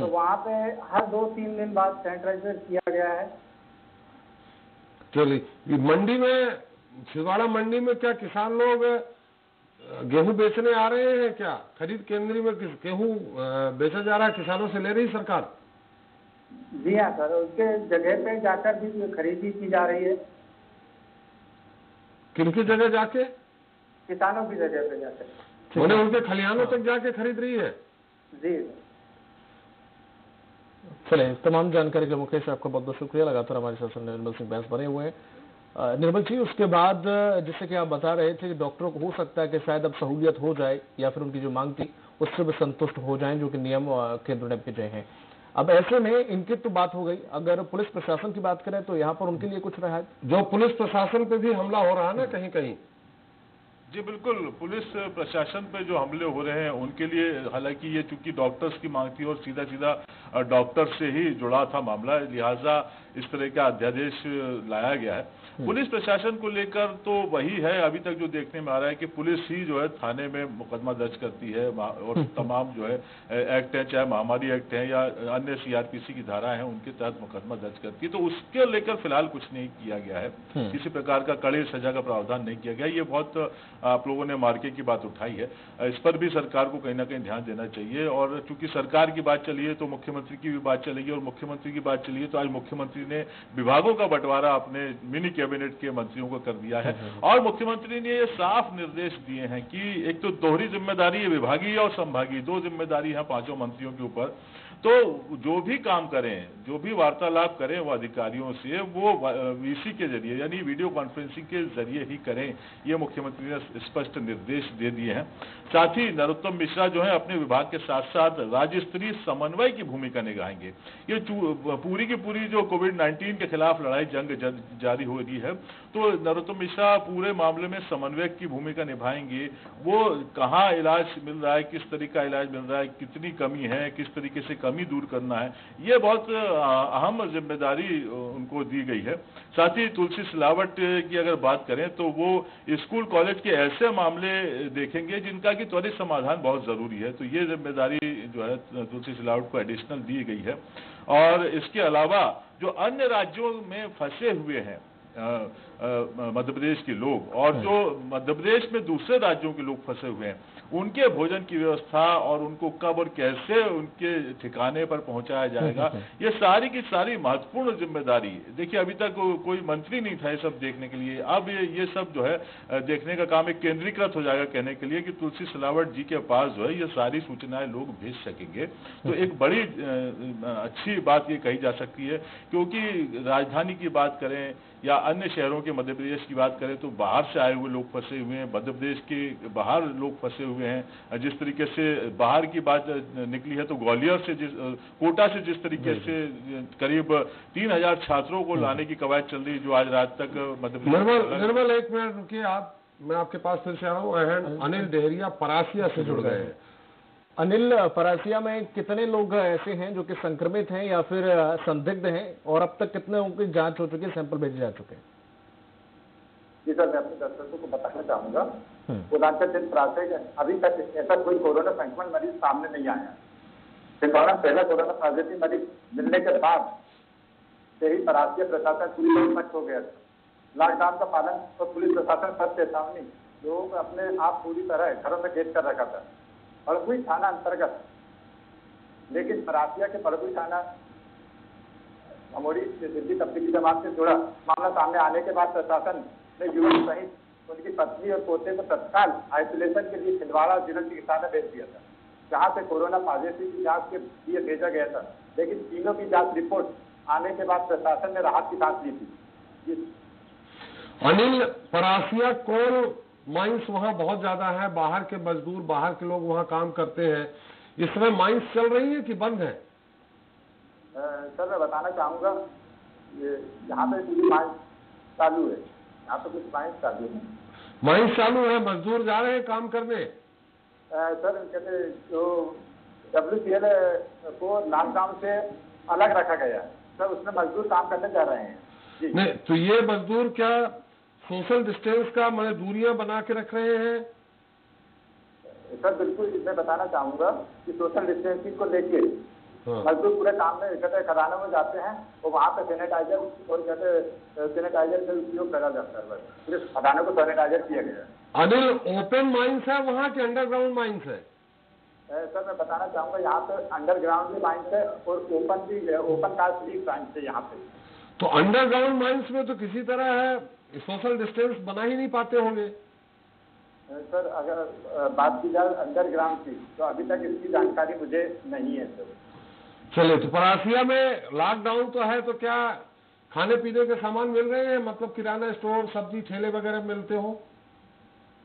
तो वहाँ पे हर दो तीन दिन बाद सैनिटाइजर किया गया है। चलिए मंडी में छिवाड़ा मंडी में क्या किसान लोग गेहूँ बेचने आ रहे हैं क्या? खरीद केंद्र में गेहूँ बेचा जा रहा है किसानों से ले रही सरकार? जी हाँ सर उसके जगह पे जाकर भी खरीदी की जा रही है। किनकी जगह जाके? किसानों की जगह पे जाकर। उन्हें उनके खलिहानों तक जाके खरीद रही है? जी चले तमाम जानकारी के मुकेश आपका बहुत बहुत शुक्रिया। लगातार हमारे साथ निर्मल सिंह बैस बने हुए हैं। निर्मल जी, उसके बाद, जैसे कि आप बता रहे थे कि डॉक्टरों को हो सकता है कि शायद अब सहूलियत हो जाए या फिर उनकी जो मांग थी, उससे भी संतुष्ट हो जाएँ, जो कि नियम केंद्र ने भेजे हैं। अब ऐसे में इनकी तो बात हो गई। अगर पुलिस प्रशासन की बात करें तो यहाँ पर उनके लिए कुछ रहा है। जो पुलिस प्रशासन पे भी हमला हो रहा है ना कहीं कहीं जी, बिल्कुल। पुलिस प्रशासन पे जो हमले हो रहे हैं, उनके लिए हालाँकि ये चूँकि डॉक्टर्स की मांग थी और सीधा सीधा डॉक्टर से ही जुड़ा था मामला। लिहाजा इस तरह का अध्यादेश लाया गया है हम्म। पुलिस प्रशासन को लेकर तो वही है अभी तक जो देखने में आ रहा है कि पुलिस ही जो है थाने में मुकदमा दर्ज करती है और हम्म। तमाम जो है एक्ट है चाहे महामारी एक्ट है या अन्य सीआरपीसी की धारा है उनके तहत मुकदमा दर्ज करती है तो उसके लेकर फ़िलहाल कुछ नहीं किया गया है हम्म। किसी प्रकार का कड़े सजा का प्रावधान नहीं किया गया ये बहुत आप लोगों ने मार्के की बात उठाई है इस पर भी सरकार को कहीं ना कहीं ध्यान देना चाहिए और चूँकि सरकार की बात चलिए तो मुख्यमंत्री की भी बात चलेगी और मुख्यमंत्री की बात चलिए तो आज मुख्यमंत्री मुख्यमंत्री ने विभागों का बंटवारा अपने मिनी कैबिनेट के मंत्रियों को कर दिया है। और मुख्यमंत्री ने ये साफ़ निर्देश दिए हैं कि एक तो दोहरी ज़िम्मेदारी है विभागीय और संभागीय दो ज़िम्मेदारी है पाँचों मंत्रियों के ऊपर। तो जो भी काम करें, जो भी वार्तालाप करें, वो अधिकारियों से, वो वीसी के ज़रिए, यानी वीडियो कॉन्फ्रेंसिंग के ज़रिए ही करें, ये मुख्यमंत्री ने स्पष्ट निर्देश दे दिए हैं। साथ ही नरोत्तम मिश्रा जो है, अपने विभाग के साथ साथ राज्य स्तरीय समन्वय की भूमिका निभाएँगे। ये पूरी की पूरी जो कोविड नाइन्टीन के खिलाफ लड़ाई जंग जारी हो रही है तो नरोत्तम मिश्रा पूरे मामले में समन्वयक की भूमिका निभाएँगे। वो कहाँ इलाज मिल रहा है, किस तरीके इलाज मिल रहा है, कितनी कमी है, किस तरीके से कमी दूर करना है, ये बहुत अहम ज़िम्मेदारी उनको दी गई है। साथ ही तुलसी सिलावट की अगर बात करें तो वो स्कूल कॉलेज के ऐसे मामले देखेंगे जिनका कि त्वरित समाधान बहुत ज़रूरी है। तो ये ज़िम्मेदारी जो है, तुलसी सिलावट को एडिशनल दी गई है। और इसके अलावा जो अन्य राज्यों में फंसे हुए हैं मध्य प्रदेश के लोग और जो मध्य प्रदेश में दूसरे राज्यों के लोग फंसे हुए हैं उनके भोजन की व्यवस्था और उनको कब और कैसे उनके ठिकाने पर पहुँचाया जाएगा ये सारी की सारी महत्वपूर्ण ज़िम्मेदारी देखिए अभी तक कोई मंत्री नहीं था ये सब देखने के लिए। अब ये ये सब जो है देखने का काम एक केंद्रीकृत हो जाएगा कहने के लिए कि तुलसी सिलावट जी के पास जो है ये सारी सूचनाएँ लोग भेज सकेंगे। तो एक बड़ी अच्छी बात ये कही जा सकती है क्योंकि राजधानी की बात करें या अन्य शहरों के मध्य प्रदेश की बात करें तो बाहर से आए हुए लोग फंसे हुए हैं मध्य प्रदेश के बाहर लोग फंसे हुए हैं। जिस तरीके से बाहर की बात निकली है तो ग्वालियर से जिस कोटा से जिस तरीके से करीब तीन हज़ार छात्रों को लाने की कवायद चल रही जो आज रात तक मध्य प्रदेश निर्मल एक मिनट रुकिए आप। मैं आपके पास फिर से आ रहा हूँ। अनिल डेहरिया परासिया से जुड़ गए हैं। अनिल परासिया में कितने लोग ऐसे हैं जो कि संक्रमित हैं या फिर संदिग्ध हैं और अब तक कितने उनकी जाँच हो चुकी है सैंपल भेजे जा चुके हैं? जी सर मैं अपने दर्शकों को बताना चाहूँगा। हम्म। पूर्वांचल जिन प्राथमिक अभी तक ऐसा कोई कोरोना संक्रमण मरीज़ सामने नहीं आया। सिंधौड़ा पहला कोरोना पॉजिटिव मरीज़ मिलने के बाद से ही परासिया प्रशासन पूरी तरह मच हो गया था। लॉकडाउन का पालन और पुलिस प्रशासन सब चेतावनी लोग अपने आप पूरी तरह घरों में गेट कर रखा था। बड़गुई थाना अंतर्गत। लेकिन परासिया के बड़गुई थाना अमोरी दिल्ली तबलीगी जमात से जुड़ा मामला सामने आने के बाद प्रशासन ने युवक सहित उनकी पत्नी और पोते को तत्काल आइसोलेशन के लिए छिंदवाड़ा जिला चिकित्सालय भेज दिया था, जहाँ से कोरोना पॉजिटिव की जाँच के लिए भेजा गया था। लेकिन तीनों की जाँच रिपोर्ट आने के बाद प्रशासन ने राहत की सांस ली थी। अनिल परासिया कोल माइंस वहाँ बहुत ज़्यादा है बाहर के मजदूर बाहर के लोग वहाँ काम करते हैं। इस समय माइंस चल रही है कि बंद है? सर मैं बताना चाहूँगा यहाँ पे पूरी माइंस चालू है। यहाँ पे कुछ माइंस चालू है। माइंस चालू है मजदूर जा रहे हैं काम करने? सर कहते जो डब्ल्यू सी एल को लॉकडाउन से अलग रखा गया है। सर उसमें मजदूर काम करने जा रहे हैं। नहीं तो ये मजदूर क्या सोशल डिस्टेंस का मैंने दूरियाँ बना के रख रहे हैं? सर बिल्कुल मैं बताना चाहूँगा कि सोशल डिस्टेंसिंग को लेके हाँ। मजदूर पूरे काम में कहते खदानों में जाते हैं और वहाँ पे सैनिटाइजर और कहते सैनिटाइजर का उपयोग करा जाता है पूरे खदानों को सैनिटाइजर किया गया अनिल ओपन माइंस है वहाँ के अंडरग्राउंड माइंस है? सर मैं बताना चाहूँगा यहाँ पे अंडरग्राउंड भी माइंस है और ओपन भी ओपन कास्ट भी माइंस है यहाँ पे। तो अंडरग्राउंड माइंस में तो किसी तरह है सोशल डिस्टेंस बना ही नहीं पाते होंगे। सर अगर बात की जाए अंडरग्राउंड की तो अभी तक इसकी जानकारी मुझे नहीं है सर। चलिए तो परासिया में लॉकडाउन तो है तो क्या खाने पीने के सामान मिल रहे हैं? मतलब किराना स्टोर सब्ज़ी ठेले वगैरह मिलते हो?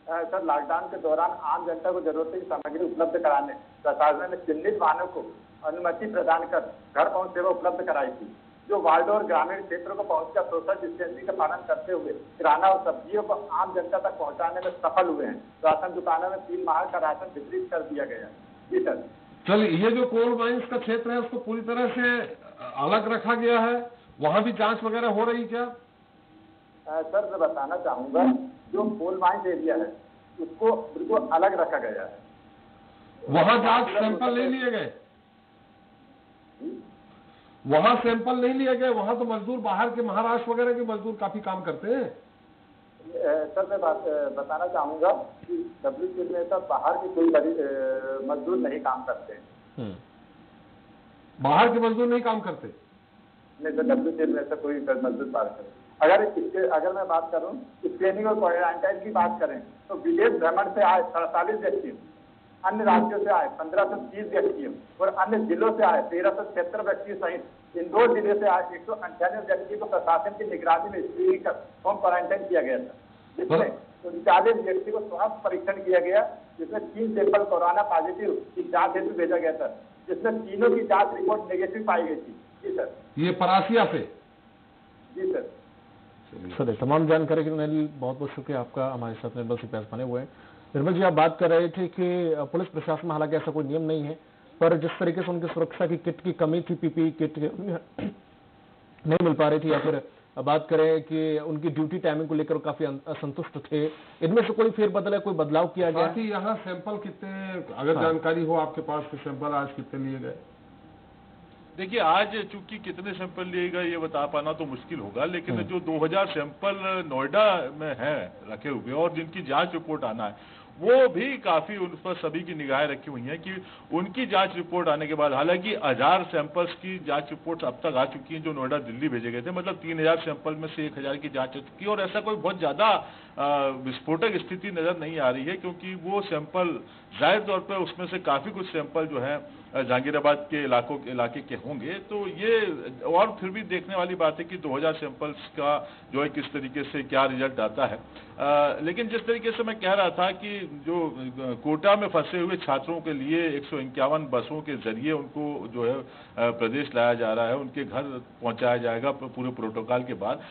सर लॉकडाउन के दौरान आम जनता को ज़रूरत की सामग्री उपलब्ध कराने। प्रशासन ने चिन्हित वाहनों को अनुमति प्रदान कर घर पहुँच सेवा उपलब्ध कराई थी। जो वार्ड और ग्रामीण क्षेत्रों को पहुंचकर सोशल डिस्टेंसिंग का पालन करते हुए किराना और सब्जियों को आम जनता तक पहुँचाने में सफल हुए हैं। राशन दुकानों में तीन माह का राशन वितरित कर दिया गया जी सर। चलिए ये जो कोल माइंस का क्षेत्र है उसको पूरी तरह से अलग रखा गया है। वहाँ भी जाँच वगैरह हो रही क्या? सर मैं बताना चाहूँगा जो कोल माइंस एरिया है उसको बिल्कुल अलग रखा गया है। वहाँ जाँच सैंपल नहीं लिए गए? वहाँ सैंपल नहीं लिया गया वहाँ तो मजदूर बाहर के महाराष्ट्र वगैरह के मजदूर काफ़ी काम करते हैं। सर मैं बात बताना चाहूँगा कि डब्ल्यू में सब बाहर के कोई मजदूर नहीं काम करते। हम्म। बाहर के मजदूर नहीं काम करते। नहीं तो डब्ल्यू सी में से कोई मज़बूत बात करें अगर इसके अगर मैं बात करूँ स्क्रीनिंग और क्वारंटाइन की बात करें तो विदेश भ्रमण से आए सड़तालीस व्यक्ति। अन्य राज्यों से आए पंद्रह सौ तीस व्यक्ति और अन्य जिलों से आए तेरह सौ छिहत्तर व्यक्ति सहित इंदौर ज़िले से आए एक सौ अंठानवे व्यक्ति को प्रशासन की निगरानी में स्क्रीनिंग कर होम क्वारंटाइन किया गया था। जिसमें उनचालीस व्यक्ति को स्वास्थ्य परीक्षण किया गया जिसमें तीन सैंपल कोरोना पॉजिटिव की जाँच हेतु भेजा गया था जिसमें तीनों की जाँच रिपोर्ट नेगेटिव पाई गई थी। जी सर। ये परासिया से? जी सर। सर तमाम जानकारी के लिए बहुत बहुत शुक्रिया आपका हमारे साथ निर्मल सिंह प्यास बने हुए हैं निर्मल जी आप बात कर रहे थे कि पुलिस प्रशासन में हालाँकि ऐसा कोई नियम नहीं है पर जिस तरीके से उनकी सुरक्षा की किट की कमी थी पीपी किट नहीं मिल पा रही थी या फिर बात करें कि उनकी ड्यूटी टाइमिंग को लेकर काफ़ी असंतुष्ट थे। इनमें से कोई फेरबदल है कोई बदलाव किया गया? बाकी यहाँ सैंपल कितने अगर हाँ। जानकारी हो आपके पास कि सैंपल आज कितने लिए गए? देखिए आज चूँकि कितने सैंपल लिए गए ये बता पाना तो मुश्किल होगा लेकिन जो 2000 सैंपल नोएडा में है रखे हुए और जिनकी जाँच रिपोर्ट आना है वो भी काफ़ी उन पर सभी की निगाहें रखी हुई हैं कि उनकी जाँच रिपोर्ट आने के बाद, हालाँकि हज़ार सैंपल्स की जाँच रिपोर्ट अब तक आ चुकी हैं जो नोएडा दिल्ली भेजे गए थे मतलब तीन हज़ार सैंपल में से एक हज़ार की जाँच हो चुकी है और ऐसा कोई बहुत ज़्यादा विस्फोटक स्थिति नज़र नहीं आ रही है क्योंकि वो सैंपल ज़ाहिर तौर पर उसमें से काफ़ी कुछ सैंपल जो है जहांगीराबाद के इलाकों के इलाके के होंगे। तो ये और फिर भी देखने वाली बात है कि 2000 सैंपल्स का जो है किस तरीके से क्या रिज़ल्ट आता है। आ, लेकिन जिस तरीके से मैं कह रहा था कि जो कोटा में फंसे हुए छात्रों के लिए एक सौ इक्यावन बसों के ज़रिए उनको जो है प्रदेश लाया जा रहा है उनके घर पहुँचाया जाएगा पूरे प्रोटोकॉल के बाद।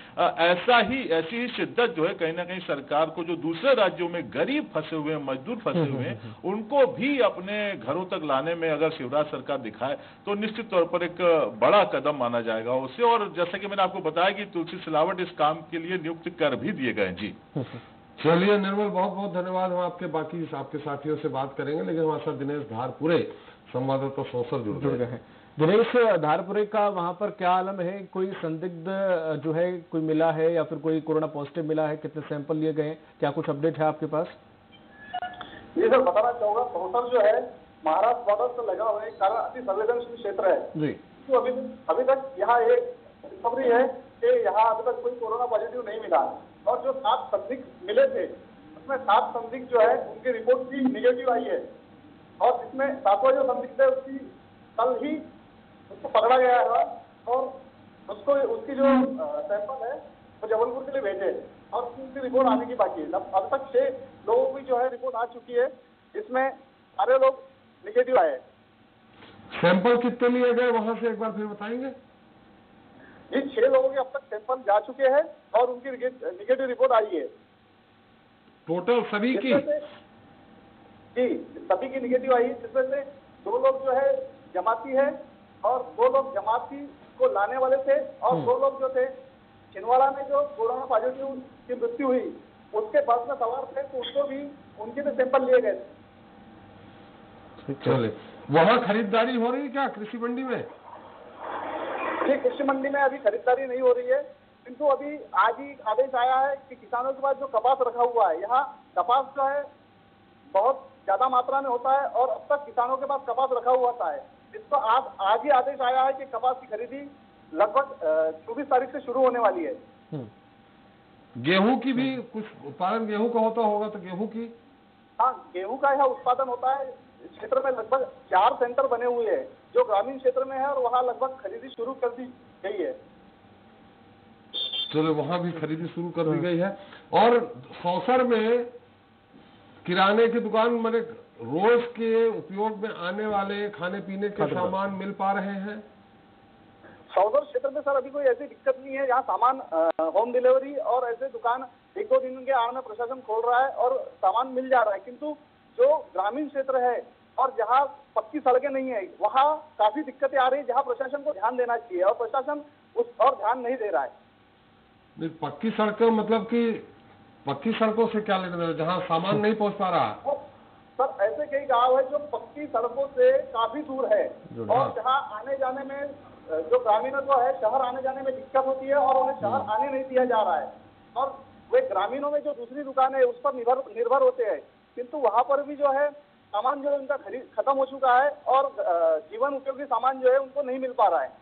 ऐसा ही ऐसी ही शिद्दत जो है कहीं ना कहीं सरकार को जो दूसरे राज्यों में गरीब फंसे हुए हैं मजदूर फंसे हुए हैं उनको भी अपने घरों तक लाने में अगर शिवराज सरकार दिखाए तो निश्चित तौर पर एक बड़ा कदम माना जाएगा उससे। और जैसा कि मैंने आपको बताया कि तुलसी सिलावट इस काम के लिए नियुक्त कर भी दिए गए जी। चलिए, निर्मल, बहुत बहुत धन्यवाद। हम आपके बाकी, आपके साथियों से बात करेंगे, लेकिन हमारे साथ दिनेश धारपुरे, संवाददाता सौसर जुड़ जुड़ गए हैं। दिनेश, धारपुरे का वहाँ पर क्या आलम है? कोई संदिग्ध जो है, कोई मिला है या फिर कोई कोरोना पॉजिटिव मिला है? कितने सैंपल लिए गए क्या कुछ अपडेट है आपके पास? जी सर बताना चाहूँगा सौसर जो है महाराष्ट्र बॉर्डर से लगा हुआ है कारण अति संवेदनशील क्षेत्र है। जी। तो अभी अभी तक यहाँ एक रिकवरी है कि यहाँ अभी तक कोई कोरोना पॉजिटिव नहीं मिला। और जो सात संदिग्ध मिले थे उसमें सात संदिग्ध जो है उनकी रिपोर्ट भी निगेटिव आई है। और इसमें सातवा जो संदिग्ध है उसकी कल ही उसको पकड़ा गया है और उसको उसकी जो सैंपल है वो जबलपुर के लिए भेजे। और उनकी रिपोर्ट आने की बाकी है। अब तक छह लोगों की जो है रिपोर्ट आ चुकी है। इसमें सारे लोग निगेटिव आए सैंपल कितने लिए गए वहाँ से एक बार फिर बताएँगे? ये छह लोगों के अब तक सैंपल जा चुके हैं और उनकी निगेटिव रिपोर्ट आई है। टोटल सभी की? जी सभी की निगेटिव आई है। जिसमें से दो लोग जो है जमाती है और दो लोग जमाती को लाने वाले थे और दो लोग जो थे छिंदवाड़ा में जो कोरोना पॉजिटिव की मृत्यु हुई। उसके बस में सवार थे तो उसको भी उनके भी सैंपल लिए गए थे। चलिए। वहाँ खरीदारी हो रही है क्या कृषि मंडी में? जी कृषि मंडी में अभी खरीदारी नहीं हो रही है। किंतु अभी आज ही आदेश आया है कि किसानों के पास जो कपास रखा हुआ है यहाँ कपास जो है बहुत ज़्यादा मात्रा में होता है और अब तक किसानों के पास कपास रखा हुआ था है। इसको आज आज ही आदेश आया है कि कपास की खरीदी लगभग चौबीस तारीख से शुरू होने वाली है। गेहूँ की भी कुछ उत्पादन गेहूँ का होता होगा तो गेहूँ की? हाँ गेहूँ का यहाँ उत्पादन होता है। क्षेत्र में लगभग चार सेंटर बने हुए हैं जो ग्रामीण क्षेत्र में है और वहाँ लगभग खरीदी शुरू कर दी गई है। चलो वहाँ भी खरीदी शुरू कर दी गई है। और सौसर में किराने की दुकान मैंने रोज के उपयोग में आने वाले खाने पीने के सामान मिल पा रहे हैं। सौदर क्षेत्र में सर अभी कोई ऐसी दिक्कत नहीं है। यहाँ सामान होम डिलीवरी और ऐसे दुकान एक दो दिन के आड़ में प्रशासन खोल रहा है और सामान मिल जा रहा है। किंतु जो ग्रामीण क्षेत्र है और जहाँ पक्की सड़कें नहीं है वहाँ काफ़ी दिक्कतें आ रही है जहाँ प्रशासन को ध्यान देना चाहिए और प्रशासन उस और ध्यान नहीं दे रहा है। नहीं, पक्की सड़कें मतलब कि पक्की सड़कों से क्या लेना देना जहाँ सामान नहीं पहुँच पा रहा। सर ऐसे कई गाँव है जो पक्की सड़कों से काफ़ी दूर है और हाँ। जहाँ आने जाने में जो ग्रामीणत्व है शहर आने जाने में दिक्कत होती है और उन्हें शहर आने नहीं दिया जा रहा है। और वे ग्रामीणों में जो दूसरी दुकान है उस पर निर्भर निर्भर होते हैं। किंतु वहाँ पर भी जो है सामान जो है उनका खरीद खत्म हो चुका है और जीवन उपयोगी सामान जो है उनको नहीं मिल पा रहा है।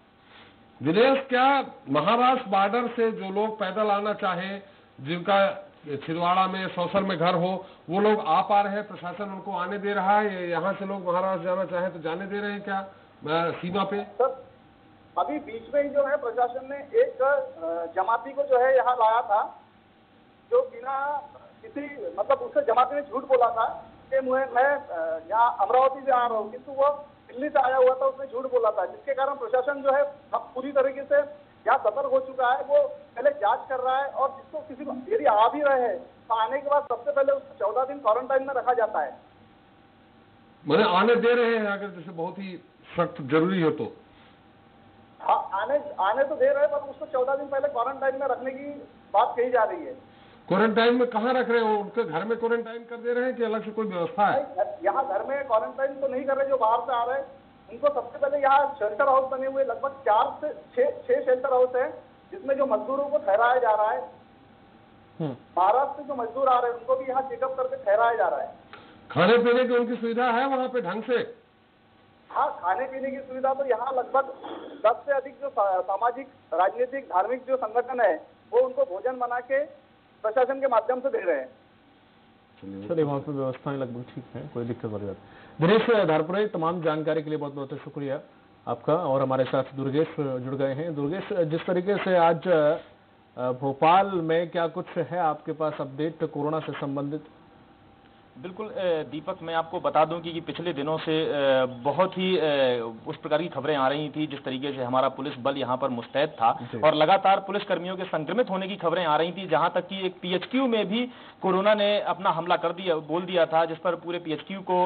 दिनेश क्या महाराष्ट्र बॉर्डर से जो लोग पैदल आना चाहे जिनका छिंदवाड़ा में सौसर में घर हो वो लोग आ पा रहे हैं प्रशासन उनको आने दे रहा है यहाँ से लोग महाराष्ट्र जाना चाहे तो जाने दे रहे हैं क्या? सीमा पे। सर अभी बीच में ही जो है प्रशासन ने एक जमाती को जो है यहाँ लाया था, जो बिना किसी मतलब उससे जमाती ने झूठ बोला था कि मैं मैं यहाँ अमरावती से आ रहा हूँ, किंतु वो दिल्ली से आया हुआ था, उसने झूठ बोला था, जिसके कारण प्रशासन जो है पूरी तरीके से यहाँ सतर्क हो चुका है, वो पहले जाँच कर रहा है और जिसको किसी यदि आ भी रहे हैं तो आने के बाद सबसे पहले उसको चौदह दिन क्वारंटाइन में रखा जाता है। मैंने आने दे रहे हैं, अगर जैसे बहुत ही सख्त, ज़रूरी हो तो। हाँ आने आने तो दे रहे हैं पर उसको चौदह दिन पहले क्वारंटाइन में रखने की बात कही जा रही है। क्वारंटाइन में कहाँ रख रहे हो? उनके घर में क्वारंटाइन कर दे रहे हैं कि अलग से कोई व्यवस्था है? यहाँ घर में क्वारंटाइन तो नहीं कर रहे जो बाहर से आ रहे हैं। उनको सबसे पहले यहाँ शेल्टर हाउस बने हुए लगभग चार से छह शेल्टर हाउस है जिसमें जो मजदूरों को ठहराया जा रहा है। हम्म। महाराष्ट्र से जो मजदूर आ रहे हैं उनको भी यहाँ चेकअप करके ठहराया जा रहा है। खाने पीने की उनकी सुविधा है वहाँ पे ढंग से? हाँ खाने पीने की सुविधा तो यहाँ लगभग दस से अधिक जो सामाजिक राजनीतिक धार्मिक जो संगठन है वो उनको भोजन बना के प्रशासन के माध्यम से दे रहे हैं। चलिए। वहाँ पे व्यवस्थाएँ लगभग ठीक है कोई दिक्कत वाली बात दिनेश धारपुरे तमाम जानकारी के लिए बहुत बहुत शुक्रिया आपका और हमारे साथ दुर्गेश जुड़ गए हैं। दुर्गेश जिस तरीके से आज भोपाल में क्या कुछ है आपके पास अपडेट कोरोना से संबंधित? बिल्कुल दीपक मैं आपको बता दूँ कि कि पिछले दिनों से बहुत ही उस प्रकार की खबरें आ रही थी जिस तरीके से हमारा पुलिस बल यहाँ पर मुस्तैद था और लगातार पुलिस कर्मियों के संक्रमित होने की खबरें आ रही थी जहाँ तक कि एक पीएचक्यू में भी कोरोना ने अपना हमला कर दिया बोल दिया था जिस पर पूरे पीएचक्यू को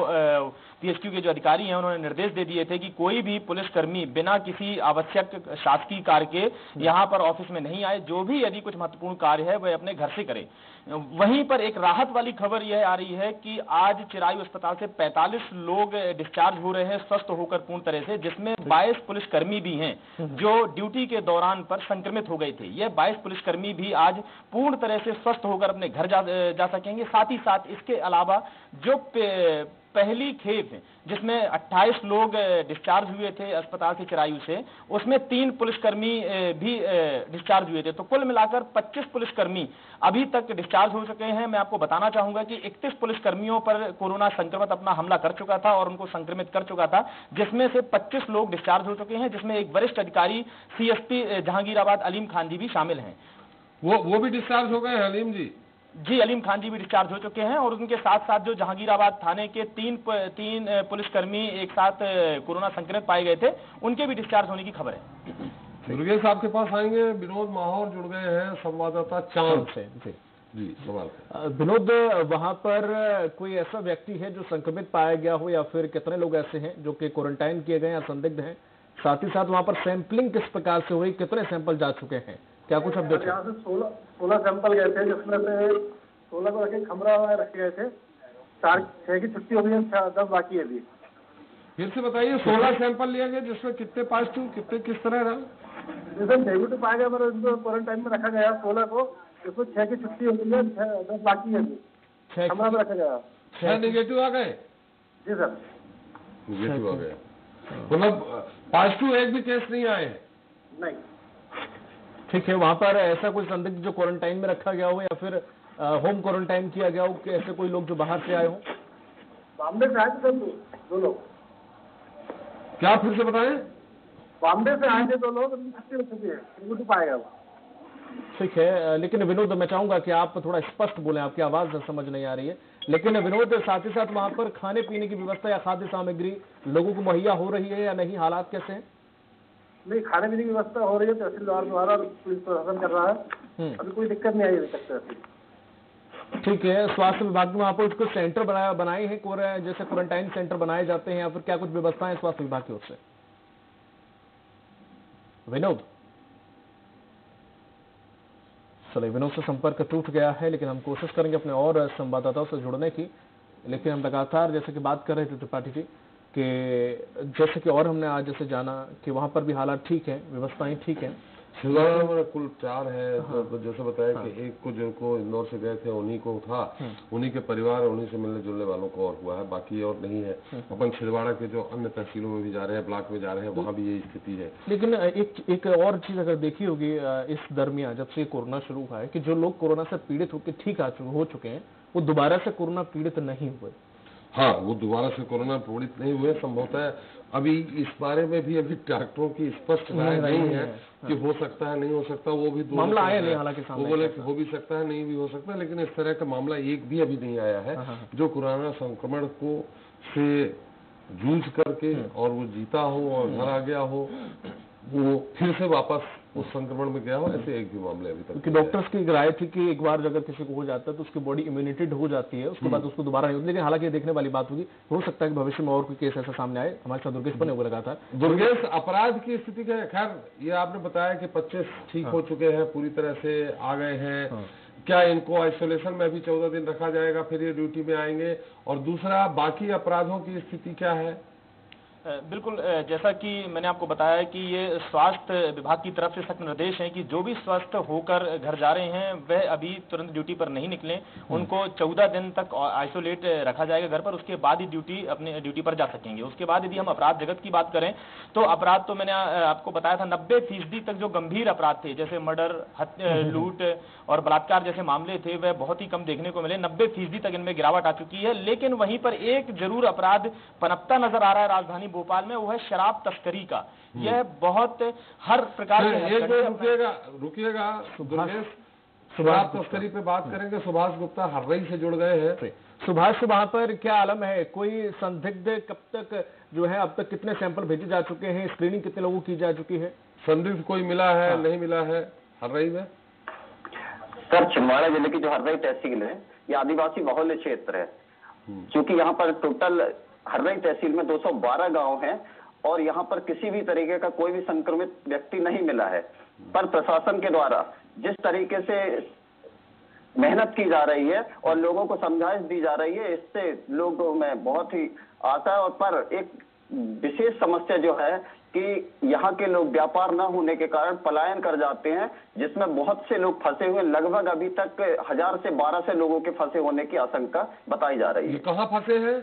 पीएचक्यू के जो अधिकारी हैं उन्होंने निर्देश दे दिए थे कि कोई भी पुलिसकर्मी बिना किसी आवश्यक शासकीय कार्य के यहाँ पर ऑफ़िस में नहीं आए जो भी यदि कुछ महत्वपूर्ण कार्य है वह अपने घर से करे। वहीं पर एक राहत वाली खबर यह आ रही है कि आज चिरायु अस्पताल से 45 लोग डिस्चार्ज हो रहे हैं स्वस्थ होकर पूर्ण तरह से जिसमें 22 पुलिसकर्मी भी हैं जो ड्यूटी के दौरान पर संक्रमित हो गए थे। ये 22 पुलिसकर्मी भी आज पूर्ण तरह से स्वस्थ होकर अपने घर जा, जा सकेंगे। साथ ही साथ इसके अलावा जो पहली खेप जिसमें 28 लोग डिस्चार्ज हुए थे अस्पताल की चिरायु से। उसमें तीन पुलिसकर्मी भी डिस्चार्ज हुए थे। तो कुल मिलाकर 25 पुलिसकर्मी अभी तक डिस्चार्ज हो चुके हैं। मैं आपको बताना चाहूँगा कि 31 पुलिसकर्मियों पर कोरोना संक्रमित अपना हमला कर चुका था और उनको संक्रमित कर चुका था, जिसमें से 25 लोग डिस्चार्ज हो चुके हैं, जिसमें एक वरिष्ठ अधिकारी सीएसपी जहांगीराबाद अलीम खान जी भी शामिल हैं। वो वो भी डिस्चार्ज हो गए हलीम जी? जी अलीम खान जी भी डिस्चार्ज हो चुके हैं और उनके साथ साथ जो जहांगीराबाद थाने के तीन प- तीन पुलिसकर्मी एक साथ कोरोना संक्रमित पाए गए थे उनके भी डिस्चार्ज होने की खबर है। दुर्गेश आपके पास आएँगे? विनोद माहौर जुड़ गए हैं संवाददाता चाँद से। जी जी। सवाल विनोद वहाँ पर कोई ऐसा व्यक्ति है जो संक्रमित पाया गया हो या फिर कितने लोग ऐसे हैं जो कि क्वारंटाइन किए गए या संदिग्ध हैं? साथ ही साथ वहाँ पर सैंपलिंग किस प्रकार से हुई? कितने सैंपल जा चुके हैं? क्या कुछ अपडेट है? यहाँ से सोलह सोलह सैंपल गए थे जिसमें से सोलह को रखे खमरा रखे गए थे। चार छह की छुट्टी हो गई है दस बाकी है अभी। फिर से बताइए सोलह सैंपल लिए गए जिसमें कितने पॉजिटिव कितने किस तरह रहा? जैसे नेगेटिव पाया गया पर उनको क्वारंटाइन में रखा गया सोलह को। जिसमें छह की छुट्टी हो गई है दस बाकी है अभी। छह खमरा में रखा गया। छह निगेटिव आ गए? जी सर। निगेटिव आ गए। मतलब पॉजिटिव एक भी केस नहीं आए? हैं नहीं। ठीक है वहाँ पर ऐसा कोई संदिग्ध जो क्वारंटाइन में रखा गया हो या फिर होम क्वारंटाइन किया गया हो कि ऐसे कोई लोग जो बाहर से आए हो? बॉम्बे से आए थे दो लोग। क्या फिर से बताएँ? बॉम्बे से आए थे दो लोग वो। ठीक है लेकिन विनोद मैं चाहूँगा कि आप थोड़ा स्पष्ट बोलें आपकी आवाज़ समझ नहीं आ रही है। लेकिन विनोद साथ ही साथ वहाँ पर खाने पीने की व्यवस्था या खाद्य सामग्री लोगों को मुहैया हो रही है या नहीं हालात कैसे हैं? नहीं खाने पीने की व्यवस्था हो रही है तहसीलदार द्वारा पुलिस प्रशासन कर रहा है। हम्म। अभी कोई दिक्कत नहीं आई अभी तक तो ऐसी। ठीक है स्वास्थ्य विभाग में वहाँ पर कुछ सेंटर बनाया बनाए हैं कोर- जैसे क्वारंटाइन सेंटर बनाए जाते हैं या फिर क्या कुछ व्यवस्थाएँ स्वास्थ्य विभाग की ओर से? विनोद? चलिए विनोद से संपर्क टूट गया है लेकिन हम कोशिश करेंगे अपने और संवाददाताओं से जुड़ने की। लेकिन हम लगातार जैसे कि बात कर रहे थे त्रिपाठी जी कि जैसे कि और हमने आज जैसे जाना कि वहाँ पर भी हालात ठीक है व्यवस्थाएँ ठीक है। छिंदवाड़ा में कुल चार है तो, तो जैसे बताया हाँ, कि एक को जिनको इंदौर से गए थे उन्हीं को था। उन्हीं के परिवार उन्हीं से मिलने जुलने वालों को और हुआ है बाकी और नहीं है। अपन छिंदवाड़ा के जो अन्य तहसीलों में भी जा रहे हैं ब्लॉक में जा रहे हैं वहाँ भी यही स्थिति है। लेकिन एक एक और चीज़ अगर देखी होगी इस दरमियान जब से कोरोना शुरू हुआ है कि जो लोग कोरोना से पीड़ित होकर ठीक आ चुके हो चुके हैं वो दोबारा से कोरोना पीड़ित नहीं हुए। हाँ वो दोबारा से कोरोना पीड़ित नहीं हुए संभवतः अभी इस बारे में भी अभी डॉक्टरों की स्पष्ट राय नहीं नहीं है, है कि हो सकता है नहीं हो सकता वो भी मामला आया नहीं हालाँकि सामने वो बोले कि हो भी सकता है नहीं भी हो सकता लेकिन इस तरह का मामला एक भी अभी नहीं आया है हाँ, जो कोरोना संक्रमण को से जूझ करके हम्म। और वो जीता हो और घर आ गया हो वो फिर से वापस उस संक्रमण में गया हो ऐसे एक भी मामले अभी तक। क्योंकि डॉक्टर्स की राय थी कि एक बार अगर किसी को हो जाता है तो उसकी बॉडी इम्यूनिटेड हो जाती है उसके बाद उसको दोबारा नहीं होती। लेकिन हालाँकि देखने वाली बात होगी हो सकता है कि भविष्य में और कोई केस ऐसा सामने आए। हमारे साथ दुर्गेश बने हुए लगातार। दुर्गेश अपराध की स्थिति क्या है खैर ये आपने बताया कि 25 ठीक हो। चुके हैं पूरी तरह से आ गए हैं। क्या इनको आइसोलेशन में अभी चौदह दिन रखा जाएगा फिर ये ड्यूटी में आएँगे। और दूसरा बाकी अपराधों की स्थिति क्या है? बिल्कुल जैसा कि मैंने आपको बताया कि ये स्वास्थ्य विभाग की तरफ़ से सख्त निर्देश हैं कि जो भी स्वस्थ होकर घर जा रहे हैं वह अभी तुरंत ड्यूटी पर नहीं निकलें। उनको चौदह दिन तक आइसोलेट रखा जाएगा घर पर उसके बाद ही ड्यूटी अपने ड्यूटी पर जा सकेंगे। उसके बाद यदि हम अपराध जगत की बात करें तो अपराध तो मैंने आपको बताया था नब्बे फ़ीसदी तक जो गंभीर अपराध थे जैसे मर्डर लूट और बलात्कार जैसे मामले थे वह बहुत ही कम देखने को मिले। नब्बे फ़ीसदी तक इनमें गिरावट आ चुकी है लेकिन वहीं पर एक ज़रूर अपराध पनपता नज़र आ रहा है राजधानी भोपाल में वो है शराब तस्करी का। यह बहुत हर प्रकार के रुकिएगा रुकिएगा दुर्गेश तस्करी पे बात करेंगे सुभाष गुप्ता हर्रई से जुड़ गए हैं। सुभाष वहाँ पर क्या आलम है? कोई संदिग्ध कब तक जो है अब तक कितने सैंपल भेजे जा चुके हैं? स्क्रीनिंग कितने लोगों की जा चुकी है? संदिग्ध कोई मिला है नहीं मिला है हर्रई में? सर छिंदवाड़ा ज़िले की जो हर्रई तहसील है ये आदिवासी बहुल्य क्षेत्र है। क्योंकि यहाँ पर टोटल हर्रई तहसील में 212 गाँव हैं और यहाँ पर किसी भी तरीके का कोई भी संक्रमित व्यक्ति नहीं मिला है। पर प्रशासन के द्वारा जिस तरीके से मेहनत की जा रही है और लोगों को समझाइश दी जा रही है, इससे लोगों में बहुत ही आता है। और पर एक विशेष समस्या जो है कि यहाँ के लोग व्यापार न होने के कारण पलायन कर जाते हैं, जिसमें बहुत से लोग फंसे हुए लगभग अभी तक हज़ार से बारह से लोगों के फंसे होने की आशंका बताई जा रही है। कहाँ फंसे हैं?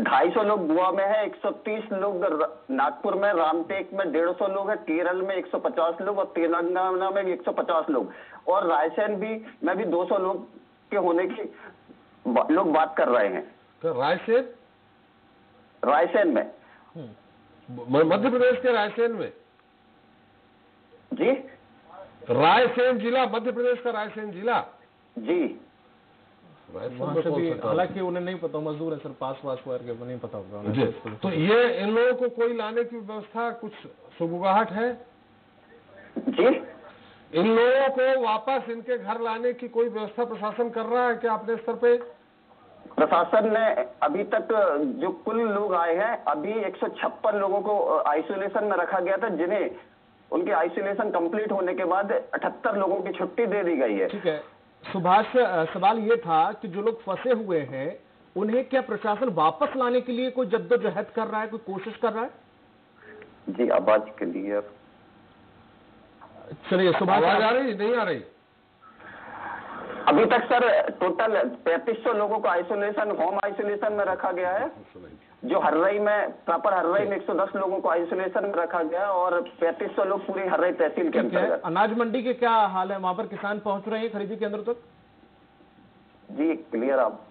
ढाई सौ लोग गोवा में है 130 लोग नागपुर में रामटेक में 150 लोग है केरल में 150 लोग और तेलंगाना में भी 150 लोग। और रायसेन भी में भी 200 लोग के होने की बा- लोग बात कर रहे हैं। क्या रायसेन? रायसेन में मध्य प्रदेश के रायसेन में? जी? रायसेन जिला मध्य प्रदेश का रायसेन जिला? जी। हालाँकि उन्हें नहीं पता मजदूर है सर पास पास करके नहीं पता होगा तो ये इन लोगों को कोई लाने की व्यवस्था कुछ सुबुगाहट है? जी। इन लोगों को वापस इनके घर लाने की कोई व्यवस्था प्रशासन कर रहा है क्या अपने स्तर पे? प्रशासन ने अभी तक जो कुल लोग आए हैं अभी 156 लोगों को आइसोलेशन में रखा गया था जिन्हें उनके आइसोलेशन कंप्लीट होने के बाद 78 लोगों की छुट्टी दे दी गई है। ठीक है। सुभाष सवाल ये था कि जो लोग फंसे हुए हैं उन्हें क्या प्रशासन वापस लाने के लिए कोई जद्दोजहद कर रहा है कोई कोशिश कर रहा है? जी आवाज़ के लिए चलिए सुभाष आवाज़ आ रही? नहीं आ रही। अभी तक सर टोटल 3500 लोगों को आइसोलेशन होम आइसोलेशन में रखा गया है। जो हर्रई में प्रॉपर हर्रई में 110 लोगों को आइसोलेशन में रखा गया और 3500 लोग पूरी हर्रई तहसील के है। अंतर्गत। अनाज मंडी के क्या हाल है? वहाँ पर किसान पहुँच रहे हैं खरीदी केंद्रों तक? जी क्लियर आप।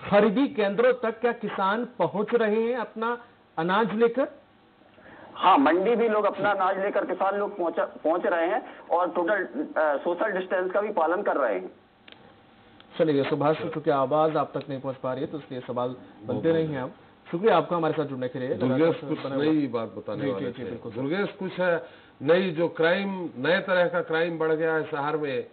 खरीदी केंद्रों तक क्या किसान पहुँच रहे हैं अपना अनाज लेकर? हाँ मंडी भी लोग अपना अनाज लेकर किसान लोग पहुँच पहुँच रहे हैं और टोटल सोशल डिस्टेंस का भी पालन कर रहे हैं। चलिए सुभाष चूँकि आवाज़ आप तक नहीं पहुँच पा रही है तो इसलिए सवाल बनते नहीं हैं आप शुक्रिया आपका हमारे साथ जुड़ने के लिए दुर्गेश कुछ नई बात बताने वाले थे दुर्गेश कुछ है नई जो क्राइम नए तरह का क्राइम बढ़ गया है शहर में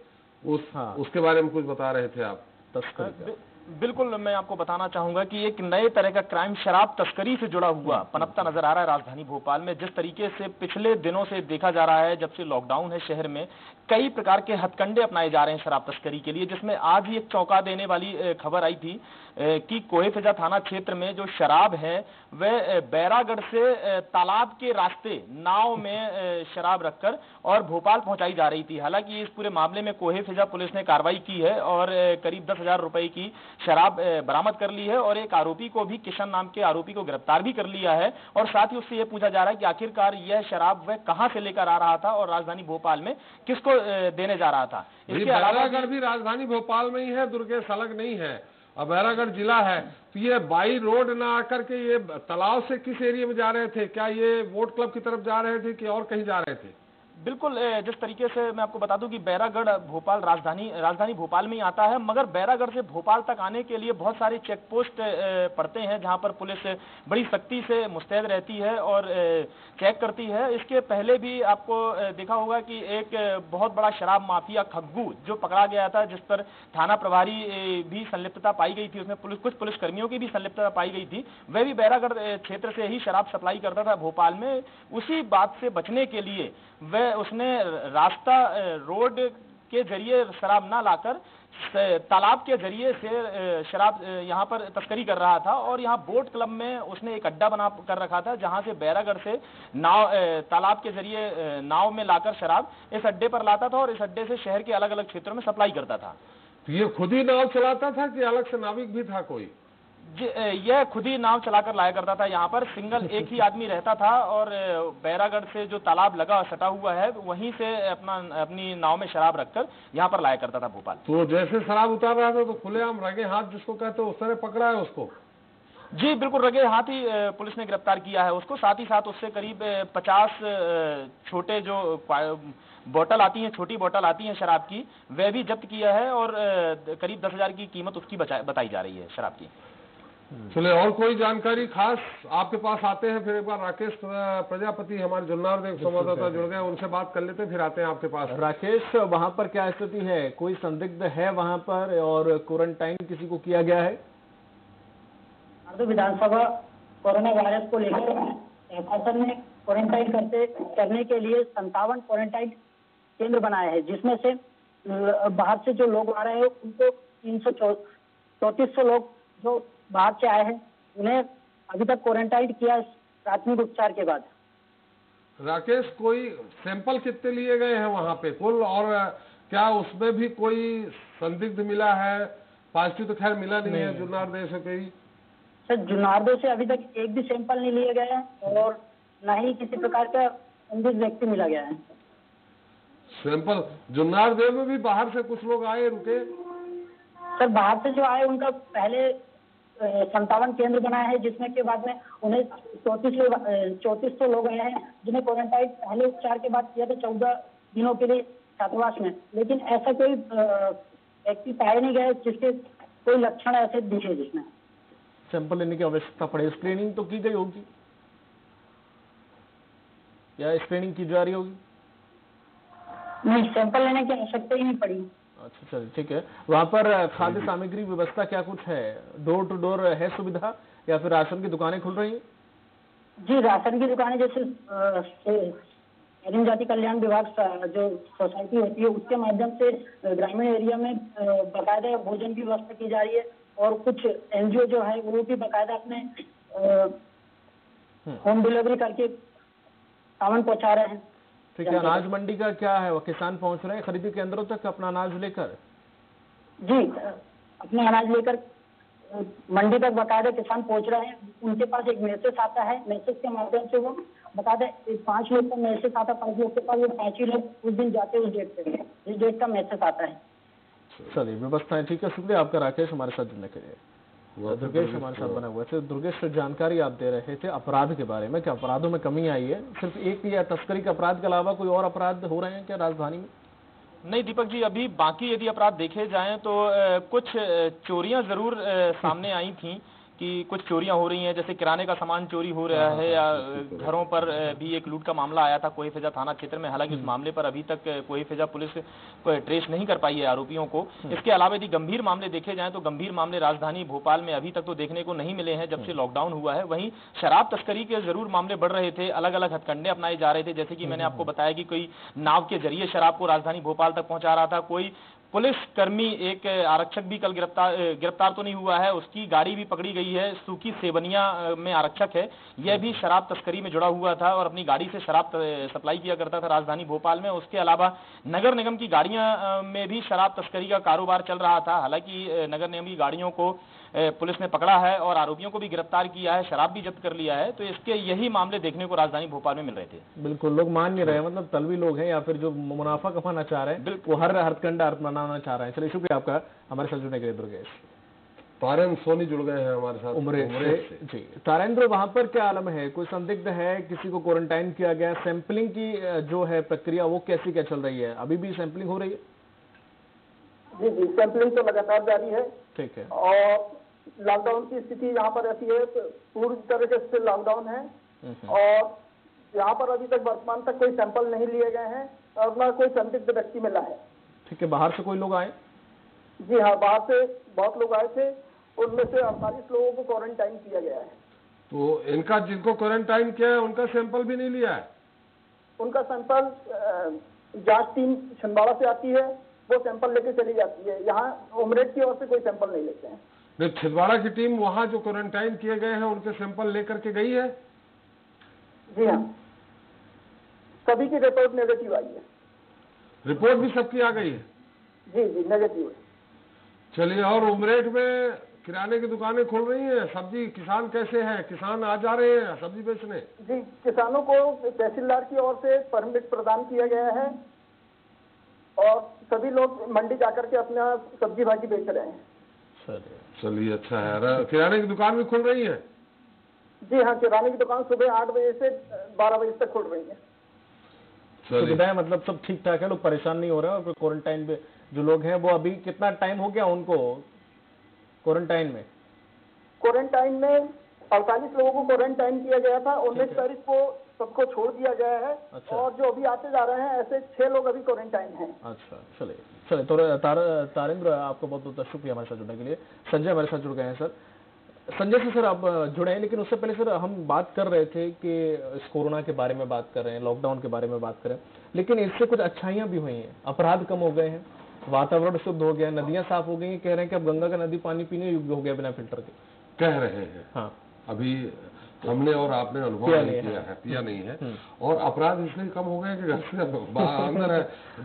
उस हाँ। उसके बारे में कुछ बता रहे थे आप तस्करी। बिल्कुल मैं आपको बताना चाहूँगा कि एक नए तरह का क्राइम शराब तस्करी से जुड़ा हुआ पनपता नज़र आ रहा है राजधानी भोपाल में। जिस तरीके से पिछले दिनों से देखा जा रहा है, जब से लॉकडाउन है शहर में, कई प्रकार के हथकंडे अपनाए जा रहे हैं शराब तस्करी के लिए, जिसमें आज ही एक चौंका देने वाली खबर आई थी कि कोहेफिजा थाना क्षेत्र में जो शराब है, वह बैरागढ़ से तालाब के रास्ते, नाव में शराब रखकर और भोपाल पहुंचाई जा रही थी। हालाँकि इस पूरे मामले में कोहेफिजा पुलिस ने कार्रवाई की है और करीब दस हज़ार रुपए की शराब बरामद कर ली है और एक आरोपी को भी किशन नाम के आरोपी को गिरफ़्तार भी कर लिया है और साथ ही उससे यह पूछा जा रहा है कि आखिरकार यह शराब वह कहाँ से लेकर आ रहा था और राजधानी भोपाल में किसको देने जा रहा था। इसके अलावा भी राजधानी भोपाल में ही है दुर्गेश अलग नहीं है और बैरागढ़ जिला है। तो ये बाई रोड ना आकर के ये तालाब से किस एरिया में जा रहे थे? क्या ये वोट क्लब की तरफ़ जा रहे थे कि और कहीं जा रहे थे? बिल्कुल जिस तरीके से मैं आपको बता दूँ कि बैरागढ़, भोपाल राजधानी राजधानी भोपाल में ही आता है, मगर बैरागढ़ से भोपाल तक आने के लिए बहुत सारे चेक पोस्ट पड़ते हैं, जहाँ पर पुलिस बड़ी सख्ती से मुस्तैद रहती है और चेक करती है। इसके पहले भी आपको देखा होगा कि एक बहुत बड़ा शराब माफिया खग्गू जो पकड़ा गया था, जिस पर थाना प्रभारी भी संलिप्तता पाई गई थी, उसमें पुलिस, कुछ पुलिसकर्मियों की भी संलिप्तता पाई गई थी। वह भी बैरागढ़ क्षेत्र से ही शराब सप्लाई करता था भोपाल में। उसी बात से बचने के लिए वह उसने रास्ता रोड के ज़रिए शराब ना लाकर तालाब के ज़रिए से शराब यहाँ पर तस्करी कर रहा था और यहाँ बोट क्लब में उसने एक अड्डा बना कर रखा था जहाँ से बैरागढ़ से नाव तालाब के ज़रिए नाव में लाकर शराब इस अड्डे पर लाता था और इस अड्डे से शहर के अलग अलग क्षेत्रों में सप्लाई करता था। तो ये खुद ही नाव चलाता था कि अलग से नाविक भी था कोई? यह खुद ही नाव चलाकर लाया करता था। यहाँ पर सिंगल एक ही आदमी रहता था और बैरागढ़ से जो तालाब लगा सटा हुआ है वहीं से अपना अपनी नाव में शराब रखकर यहाँ पर लाया करता था भोपाल। तो जैसे शराब उतार रहा था तो खुलेआम रगे हाथ जिसको कहते उस तरह पकड़ा है उसको? जी बिल्कुल रगे हाथ ही पुलिस ने गिरफ़्तार किया है उसको। साथ ही साथ उससे करीब पचास छोटे जो बोतल आती हैं छोटी बोतल आती हैं शराब की वह भी जब्त किया है और करीब दस हज़ार की कीमत उसकी बताई जा रही है शराब की। चले और कोई जानकारी खास आपके पास आते हैं? फिर एक बार राकेश प्रजापति हमारे जुन्नार देव संवाददाता जुड़ गए उनसे बात कर लेते हैं फिर आते हैं आपके पास। राकेश वहाँ पर क्या स्थिति है? कोई संदिग्ध है वहाँ पर और क्वारंटाइन किसी को किया गया है? नारदो विधानसभा कोरोना वायरस को लेकर ने क्वारंटाइन करते करने के लिए संतावन क्वारंटाइन केंद्र बनाए हैं जिसमें से बाहर से जो लोग आ रहे हैं उनको तीन सौ चौतीस सौ लोग जो बाहर से आए हैं। उन्हें अभी तक क्वारंटाइन किया प्राथमिक उपचार के बाद। राकेश कोई सैंपल कितने लिए गए हैं वहाँ पे? कुल और क्या उसमें भी कोई संदिग्ध मिला है? पॉजिटिव तो खैर मिला नहीं, नहीं। है जुन्नार देव से कोई सर जुनारदो से अभी तक एक भी सैंपल नहीं लिए गए हैं और न ही किसी प्रकार का संदिग्ध व्यक्ति मिला गया है। सैंपल जुन्नार देव में भी बाहर से कुछ लोग आए रुके सर बाहर से जो आए उनका पहले संतावन केंद्र बनाया है जिसमें के बाद में उन्हें चौंतीस लोग चौंतीस सौ लोग आए हैं जिन्हें क्वारंटाइन पहले उपचार के बाद किया था चौदह दिनों के लिए छात्रावास में। लेकिन ऐसा कोई व्यक्ति पाए नहीं गए जिसके कोई लक्षण ऐसे दिखे जिसमें। सैंपल लेने की आवश्यकता पड़े। स्क्रीनिंग तो की गई होगी? या स्क्रीनिंग की जा रही होगी? नहीं सैंपल लेने की आवश्यकता ही नहीं पड़ी। अच्छा चलिए ठीक है। वहाँ पर खाद्य सामग्री व्यवस्था क्या कुछ है? डोर टू डोर है सुविधा? या फिर राशन की दुकानें खुल रही हैं? जी राशन की दुकानें जैसे जाति कल्याण विभाग जो सोसाइटी होती है उसके माध्यम से ग्रामीण एरिया में बाकायदा भोजन की व्यवस्था की जा रही है और कुछ एनजीओ जो है वो भी बाकायदा अपने होम डिलीवरी करके सामान पहुँचा रहे हैं। ठीक है अनाज मंडी का क्या है? वो किसान पहुँच रहे हैं खरीदी केंद्रों तक अपना अनाज लेकर? जी अपना अनाज लेकर मंडी तक बाकायदा किसान पहुँच रहे हैं। उनके पास एक मैसेज आता है मैसेज के माध्यम से वो बाकायदा एक पाँच लोग का मैसेज आता पाँच लोग के पास वो पाँच ही लोग उस दिन जाते हैं उस डेट पे। जिस डेट का मैसेज आता है। चलिए व्यवस्थाएँ ठीक है। शुक्रिया आपका राकेश हमारे साथ जुड़ने के लिए। दुर्गेश हमारे साथ बना हुआ थे दुर्गेश जानकारी आप दे रहे थे अपराध के बारे में क्या अपराधों में कमी आई है? सिर्फ़ एक या तस्करी के अपराध के अलावा कोई और अपराध हो रहे हैं क्या राजधानी में? नहीं दीपक जी अभी बाकी यदि अपराध देखे जाएँ तो कुछ चोरियाँ ज़रूर सामने आई थी। कि कुछ चोरियाँ हो रही हैं जैसे किराने का सामान चोरी हो रहा है या घरों पर भी एक लूट का मामला आया था कोई फिजा थाना क्षेत्र में हालाँकि उस मामले पर अभी तक कोई फिजा पुलिस ट्रेस नहीं कर पाई है आरोपियों को। इसके अलावा यदि गंभीर मामले देखे जाएँ तो गंभीर मामले राजधानी भोपाल में अभी तक तो देखने को नहीं मिले हैं जब से लॉकडाउन हुआ है। वहीं शराब तस्करी के ज़रूर मामले बढ़ रहे थे अलग अलग हथकंडे अपनाए जा रहे थे जैसे कि मैंने आपको बताया कि कोई नाव के ज़रिए शराब को राजधानी भोपाल तक पहुँचा रहा था कोई पुलिस कर्मी एक आरक्षक भी कल गिरफ़्तार गिरफ़्तार तो नहीं हुआ है, उसकी गाड़ी भी पकड़ी गई है, सूखी सेवनिया में आरक्षक है। यह भी शराब तस्करी में जुड़ा हुआ था और अपनी गाड़ी से शराब सप्लाई किया करता था राजधानी भोपाल में। उसके अलावा नगर निगम की गाड़ियाँ में भी शराब तस्करी का कारोबार चल रहा था। हालाँकि नगर निगम की गाड़ियों को पुलिस ने पकड़ा है और आरोपियों को भी गिरफ़्तार किया है शराब भी जब्त कर लिया है तो इसके यही मामले देखने को राजधानी भोपाल में मिल रहे थे। बिल्कुल लोग मान नहीं रहे मतलब तलवी लोग हैं या फिर जो मुनाफा कमाना चाह रहे हैं वो हर हथकंडा अपनाना चाह रहे हैं। चलिए शुक्रिया आपका हमारे साथ जुड़ने के लिए दुर्गेश। तारन सोनी जुड़ गए हैं हमारे साथ। उम्र उमरेठ जी। तारेंद्र वहाँ पर क्या आलम है? कोई संदिग्ध है? किसी को क्वारंटाइन किया गया? सैंपलिंग की जो है प्रक्रिया वो कैसी क्या चल रही है? अभी भी सैंपलिंग हो रही है? जी जी सैंपलिंग तो लगातार जारी है। ठीक है। और लॉकडाउन की स्थिति यहाँ पर ऐसी है पूरी तरह से लॉकडाउन है। और यहाँ पर अभी तक वर्तमान तक कोई सैंपल नहीं लिए गए हैं और ना कोई संदिग्ध व्यक्ति मिला है। ठीक है बाहर से कोई लोग आए? जी हाँ बाहर से बहुत लोग आए थे। उनमें से अड़तालीस लोगों को क्वारंटाइन किया गया है। तो इनका जिनको क्वारंटाइन किया है उनका सैंपल भी नहीं लिया है? उनका सैंपल जाँच टीम छिंदवाड़ा से आती है। वो सैंपल लेके चली जाती है। यहाँ उमरेड की ओर से कोई सैंपल नहीं लेते हैं। नहीं छिंदवाड़ा की टीम वहाँ जो क्वारंटाइन किए गए हैं उनके सैंपल लेकर के गई है? जी हाँ। सभी की रिपोर्ट नेगेटिव आई है। रिपोर्ट भी सबकी आ गई है? जी जी नेगेटिव है। चलिए और उमरेठ में किराने की दुकानें खुल रही हैं। सब्ज़ी किसान कैसे हैं? किसान आ जा रहे हैं सब्ज़ी बेचने? जी किसानों को तहसीलदार की ओर से परमिट प्रदान किया गया है। और सभी लोग मंडी जाकर के अपना सब्ज़ी भाजी बेच रहे हैं। चलिए। चलिए अच्छा है। किराने की दुकान भी खुल रही है? जी हाँ किराने की दुकान सुबह आठ बजे से बारह बजे तक खुल रही है। सुविधाएँ मतलब सब ठीक ठाक है लोग परेशान नहीं हो रहे हैं और क्वारंटाइन पे जो लोग हैं वो अभी कितना टाइम हो गया उनको क्वारंटाइन में? क्वारंटाइन में अड़तालीस लोगों को क्वारंटाइन किया गया था उन्नीस तारीख को सबको छोड़ दिया गया है अच्छा। और जो अभी आते जा रहे हैं ऐसे छह लोग अभी क्वारंटाइन हैं। अच्छा चलिए चलिए तो तार, तारेंद्र आपको बहुत बहुत शुक्रिया हमारे साथ जुड़ने के लिए। संजय हमारे साथ जुड़ गए हैं सर। संजय से सर आप जुड़े हैं लेकिन उससे पहले सर हम बात कर रहे थे कि इस कोरोना के बारे में बात कर रहे हैं लॉकडाउन के बारे में बात कर। रहे हैं लेकिन इससे कुछ अच्छाइयाँ भी हुई हैं। अपराध कम हो गए हैं वातावरण शुद्ध हो गया नदियाँ साफ़ हो गई हैं कह रहे हैं कि अब गंगा का नदी पानी पीने योग्य हो गया बिना फ़िल्टर के। कह रहे हैं। हाँ। अभी हमने और आपने अनुभव नहीं किया है। है पिया नहीं है। और अपराध इसलिए कम हो गए कि घर से अंदर है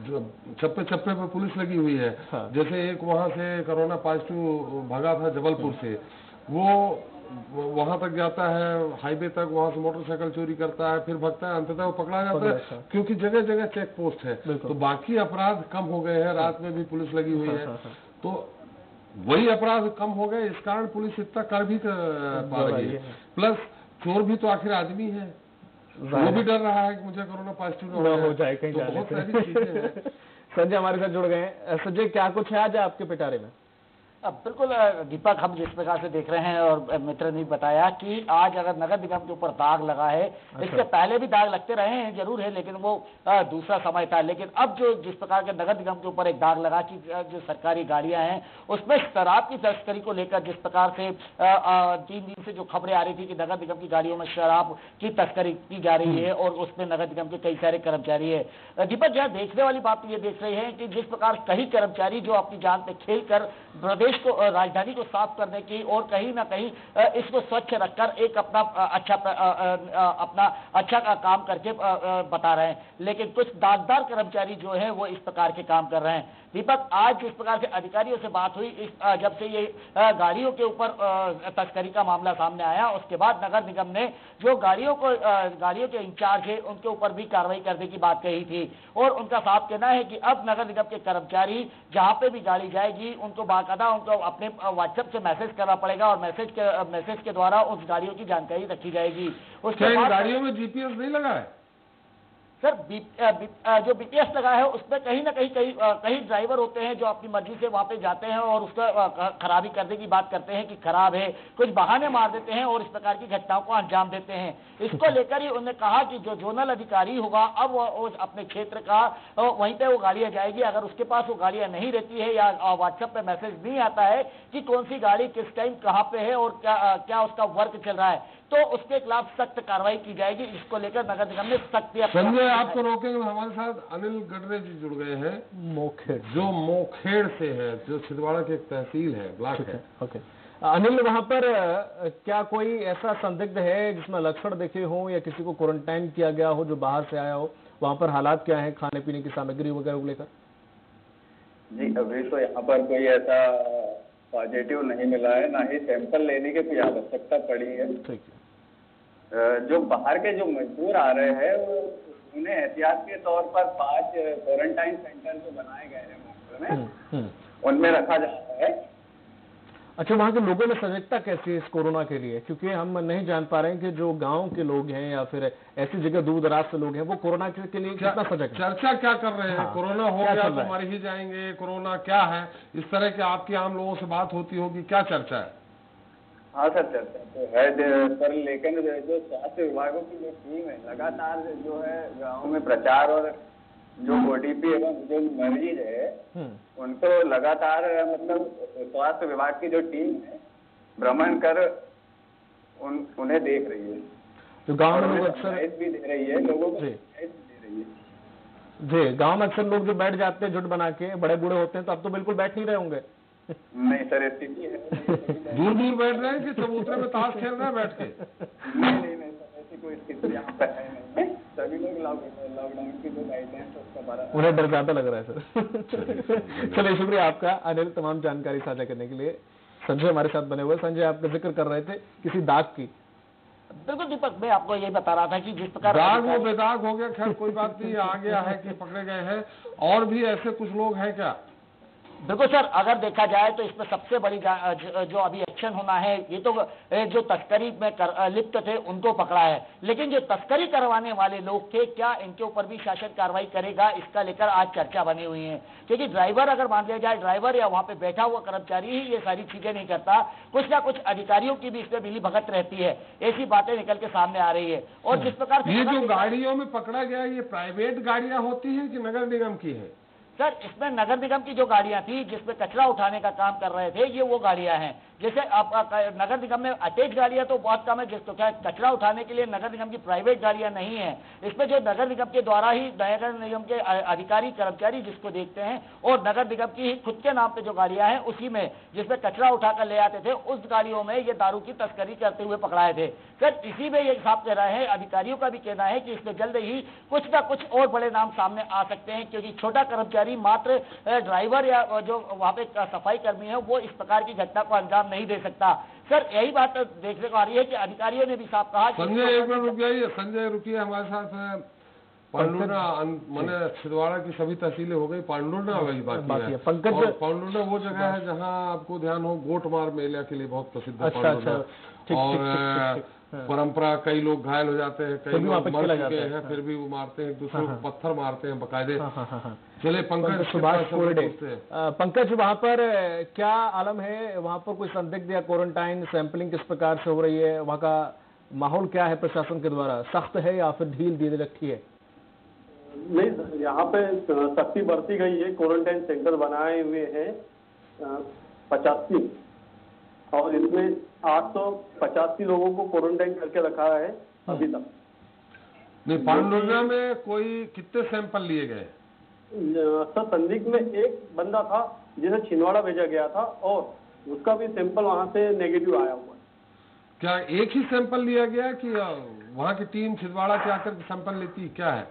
जो चप्पे चप्पे पे पुलिस लगी हुई है। हाँ। जैसे एक वहाँ से कोरोना पॉजिटिव भगा था जबलपुर से वो वहाँ तक जाता है हाईवे तक वहाँ से मोटरसाइकिल चोरी करता है फिर भगता है अंततः वो पकड़ा जाता है क्योंकि जगह जगह चेक पोस्ट है। तो बाकी अपराध कम हो गए हैं रात में भी पुलिस लगी हुई है हाँ, हाँ। तो वही अपराध कम हो गए इस कारण पुलिस इतना कर भी कर पा रही है। प्लस चोर भी तो आखिर आदमी है। वो भी डर रहा है कि मुझे कोरोना पॉजिटिव ना हो जाए। कहीं तो जाने बहुत सारी चीज़ें हैं। संजय हमारे साथ जुड़ गए हैं। संजय क्या कुछ है आज आपके पिटारे में? अब बिल्कुल दीपक हम जिस प्रकार से देख रहे हैं और मित्र ने बताया कि आज अगर नगर निगम के ऊपर दाग लगा है अच्छा। इससे पहले भी दाग लगते रहे हैं ज़रूर है लेकिन वो दूसरा समय था। लेकिन अब जो जिस प्रकार के नगर निगम के ऊपर एक दाग लगा कि जो सरकारी गाड़ियाँ हैं उसमें शराब की तस्करी को लेकर जिस प्रकार से तीन दिन से जो खबरें आ रही थी कि नगर निगम की गाड़ियों में शराब की तस्करी की जा रही है और उसमें नगर निगम के कई सारे कर्मचारी है। दीपक यहाँ देखने वाली बात तो ये देख रहे हैं कि जिस प्रकार कई कर्मचारी जो अपनी जान पे खेल कर प्रदेश को राजधानी को साफ़ करने की और कहीं ना कहीं इसको स्वच्छ रखकर एक अपना अच्छा अपना अच्छा का काम करके बता रहे हैं। लेकिन कुछ दागदार कर्मचारी जो है, वो इस प्रकार के काम कर रहे हैं। दीपक आज जिस प्रकार से अधिकारियों से बात हुई इस जब से ये गाड़ियों के ऊपर तस्करी का मामला सामने आया उसके बाद नगर निगम ने जो गाड़ियों को गाड़ियों के इंचार्ज है उनके ऊपर भी कार्रवाई करने की बात कही थी। और उनका साफ़ कहना है कि अब नगर निगम के कर्मचारी जहाँ पे भी गाड़ी जाएगी उनको बाकायदा उनको अपने व्हाट्सएप से मैसेज करना पड़ेगा और मैसेज के मैसेज के द्वारा उस गाड़ियों की जानकारी रखी जाएगी। उसके बाद गाड़ियों में जीपीएस नहीं लगा है? सर बी, बी, जो बीपीएस लगा है उसमें कहीं ना कहीं कहीं कहीं ड्राइवर होते हैं जो अपनी मर्ज़ी से वहाँ पे जाते हैं और उसका खराबी करने की बात करते हैं कि खराब है कुछ बहाने मार देते हैं और इस प्रकार की घटनाओं को अंजाम देते हैं। इसको लेकर ही उन्होंने कहा कि जो जोनल अधिकारी होगा अब वो, वो अपने क्षेत्र का वहीं पर वो गाड़ियाँ जाएगी। अगर उसके पास वो गाड़ियाँ नहीं रहती है या व्हाट्सएप पर मैसेज नहीं आता है कि कौन सी गाड़ी किस टाइम कहाँ पे है और क्या क्या उसका वर्क चल रहा है। तो उसके खिलाफ सख्त कार्रवाई की जाएगी। इसको लेकर नगर निगम ने सख्ती संजय आपको रोकेंगे हमारे साथ। अनिल गडरे जी जुड़ गए हैं। मोखेड़। जो मोखेड़ से है जो छिंदवाड़ा की एक तहसील है ब्लॉक है ओके। अनिल वहाँ पर क्या कोई ऐसा संदिग्ध है जिसमें लक्षण देखे हो या किसी को क्वारंटाइन किया गया हो जो बाहर से आया हो? वहाँ पर हालात क्या है खाने पीने की सामग्री वगैरह को लेकर? जी अभी तो यहाँ पर कोई ऐसा पॉजिटिव नहीं मिला है ना ही सैंपल लेने की कोई आवश्यकता पड़ी है। ठीक है। जो बाहर के जो मजदूर आ रहे हैं वो उन्हें एहतियात के तौर पर पाँच क्वारंटाइन सेंटर जो बनाए गए हैं में हम्म, हम्म। उनमें रखा जा रहा है। अच्छा वहाँ के लोगों में सजगता कैसी है इस कोरोना के लिए? क्योंकि हम नहीं जान पा रहे हैं कि जो गाँव के लोग हैं या फिर ऐसी जगह दूर दराज से लोग हैं वो कोरोना के लिए कितना सजग है? चर्चा क्या कर रहे हैं? हाँ, कोरोना हो गया तो मर ही जाएँगे कोरोना क्या है? इस तरह के आपकी आम लोगों से बात होती होगी क्या चर्चा है? हाँ सर चर्चा तो है सर लेकिन जो स्वास्थ्य विभागों की जो टीम है लगातार जो है गाँव में प्रचार और जो ओटीपी एवं जो मरीज़ है हम्म, उनको लगातार मतलब स्वास्थ्य विभाग की जो टीम है भ्रमण कर उन उन्हें देख रही है। जो गाँव में लोग अक्सर भी दे रही है लोगों को जी। समझाइश दे रही है। जी गाँव में अक्सर लोग जो बैठ जाते हैं झुट बना के बड़े बूढ़े होते हैं तो अब तो बिल्कुल बैठ नहीं रहे होंगे। नहीं सर स्थिति है। दूर दूर बैठ रहे हैं कि चबूतरे में ताश खेल रहे हैं बैठ के? नहीं नहीं ऐसी कोई स्थिति यहाँ पर है नहीं सभी लोग लॉकडाउन की जो गाइडलाइंस उसका उन्हें डर ज़्यादा लग रहा है सर। चलिए शुक्रिया आपका। अनिल तमाम जानकारी साझा करने के लिए। संजय हमारे साथ बने हुए संजय आपका ज़िक्र कर रहे थे किसी दाग की। बिल्कुल दीपक मैं आपको यही बता रहा था कि जिस प्रकार दाग वो बेदाग हो गया खैर कोई बात नहीं आ गया है कि पकड़े गए हैं। और भी ऐसे कुछ लोग हैं क्या? बिल्कुल सर अगर देखा जाए तो इसमें सबसे बड़ी जो अभी एक्शन होना है ये तो जो तस्करी में कर, लिप्त थे उनको पकड़ा है। लेकिन जो तस्करी करवाने वाले लोग थे क्या इनके ऊपर भी शासन कार्रवाई करेगा इसका लेकर आज चर्चा बनी हुई है। क्योंकि ड्राइवर अगर मान लिया जाए ड्राइवर या वहाँ पे बैठा हुआ कर्मचारी ही ये सारी चीज़ें नहीं करता कुछ ना कुछ अधिकारियों की भी इसमें मिली भगत रहती है। ऐसी बातें निकल के सामने आ रही है। और जिस प्रकार से ये जो गाड़ियों में पकड़ा गया ये प्राइवेट गाड़ियाँ होती है कि नगर निगम की है? सर, इसमें नगर निगम की जो गाड़ियाँ थी, जिसमें कचरा उठाने का काम कर रहे थे, ये वो गाड़ियाँ हैं। जैसे आप नगर निगम में अटैच गाड़ियाँ तो बहुत कम है, जिस तो क्या कचरा उठाने के लिए नगर निगम की प्राइवेट गाड़ियाँ नहीं है। इसमें जो नगर निगम के द्वारा ही, नगर निगम के अधिकारी, कर्मचारी जिसको देखते हैं, और नगर निगम की खुद के नाम पे जो गाड़ियाँ हैं, उसी में, जिसमें कचरा उठाकर ले आते थे, उस गाड़ियों में ये दारू की तस्करी करते हुए पकड़ाए थे। सर, इसी में ये साफ़ कह रहे हैं, अधिकारियों का भी कहना है कि इसमें जल्द ही कुछ ना कुछ और बड़े नाम सामने आ सकते हैं, क्योंकि छोटा कर्मचारी मात्र ड्राइवर या जो वहाँ पे सफ़ाई कर्मी है वो इस प्रकार की घटना को अंजाम नहीं दे सकता। सर यही बात देखने को आ रही है कि अधिकारियों ने भी साफ़ कहा संजय एक मिनट रुक जाइए। संजय रुकिए हमारे साथ पांडुना मैंने छिंदवाड़ा की सभी तहसीलें हो गई। पांडुना वही बाकी, बाकी है। पंकज- और पांडुना वो जगह है जहाँ आपको ध्यान हो गोटमार मेला के लिए बहुत प्रसिद्ध है अच्छा, पांडुना अच्छा। और हाँ। परंपरा कई लोग घायल हो जाते हैं कई भी लोग मर चुके हैं। फिर भी वो मारते हैं एक दूसरे हाँ, को हाँ। पत्थर मारते हैं बकायदे। चले पंकज सुभाष कोरडे पंकज वहाँ पर क्या आलम है? वहाँ पर कोई संदिग्ध या क्वारंटाइन सैंपलिंग किस प्रकार से हो रही है? वहाँ का माहौल क्या है प्रशासन के द्वारा? सख्त है या फिर ढील दे रखी है? नहीं यहाँ पे सख्ती बरती गई है क्वारंटाइन सेंटर बनाए हुए हैं पचासी। और इसमें आठ सौ पचासी लोगों को क्वारंटाइन करके रखा है अभी तक। नहीं पांडुना में कोई कितने सैंपल लिए गए? सर संदिग्ध में एक बंदा था जिसे छिंदवाड़ा भेजा गया था और उसका भी सैंपल वहाँ से नेगेटिव आया हुआ क्या एक ही सैंपल लिया गया कि वहाँ की टीम छिंदवाड़ा से आकर सैंपल लेती क्या है?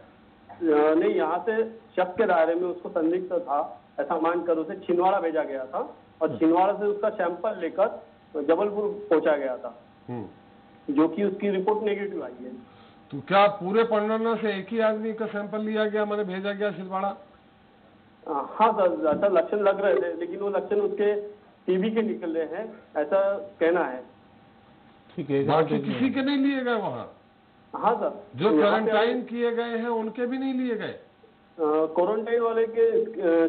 नहीं यहाँ से शक के दायरे में उसको संदिग्ध था ऐसा मानकर उसे छिंदवाड़ा भेजा गया था और छिंदवाड़ा से उसका सैंपल लेकर जबलपुर पहुँचा गया था। हम्म। जो कि उसकी रिपोर्ट नेगेटिव आई है। तो क्या पूरे पंडरना से एक ही आदमी का सैंपल लिया गया मैंने भेजा गया छिंदवाड़ा हाँ सर ऐसा लक्षण लग रहे थे लेकिन वो लक्षण उसके टीबी के निकल रहे हैं ऐसा कहना है। ठीक है बाकी किसी के नहीं लिए गए वहाँ? हाँ सर। जो तो क्वारंटाइन किए गए हैं उनके भी नहीं लिए गए? क्वारंटाइन वाले के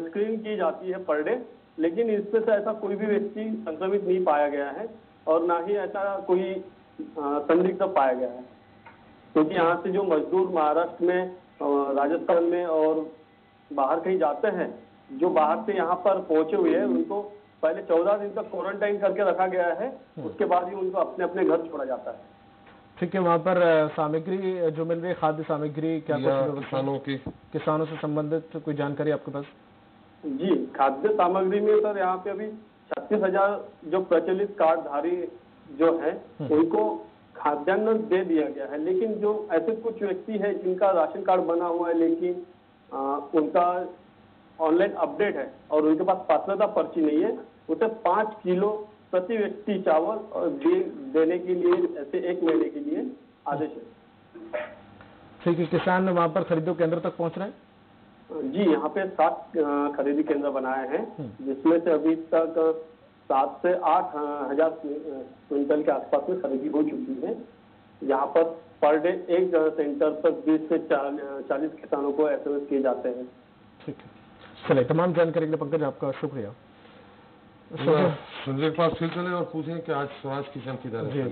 स्क्रीनिंग की जाती है पर डे लेकिन इसमें से ऐसा कोई भी व्यक्ति संक्रमित नहीं पाया गया है और ना ही ऐसा कोई संदिग्ध पाया गया है। क्योंकि तो यहाँ से जो मजदूर महाराष्ट्र में राजस्थान में और बाहर कहीं जाते हैं जो बाहर से यहाँ पर पहुँचे हुए हैं उनको पहले चौदह दिन तक क्वारंटाइन करके रखा गया है उसके बाद ही उनको अपने अपने घर छोड़ा जाता है। ठीक है वहाँ पर सामग्री जो मिल रही है खाद्य सामग्री क्या किसानों की। किसानों से संबंधित कोई जानकारी आपके पास? जी खाद्य सामग्री में सर यहाँ पे अभी छत्तीस हज़ार जो प्रचलित कार्डधारी जो है उनको खाद्यान्न दे दिया गया है। लेकिन जो ऐसे कुछ व्यक्ति है जिनका राशन कार्ड बना हुआ है लेकिन आ, उनका ऑनलाइन अपडेट है और उनके पास पात्रता पर्ची नहीं है उसे पाँच किलो प्रति व्यक्ति चावल और दे, देने के लिए ऐसे एक महीने के लिए आदेश है। ठीक है किसान वहाँ पर खरीदो केंद्र तक पहुँच रहे हैं? जी यहाँ पे सात खरीदी केंद्र बनाए हैं जिसमें से अभी तक सात से आठ हज़ार क्विंटल के आसपास में खरीदी हो चुकी है। यहाँ पर पर डे एक सेंटर पर बीस से चालीस किसानों को एस किए जाते हैं। ठीक है। चलिए तमाम जानकारी के लिए पंकज आपका शुक्रिया। संजय के पास फिर चले और पूछें कि आज स्वराज किचन किधर है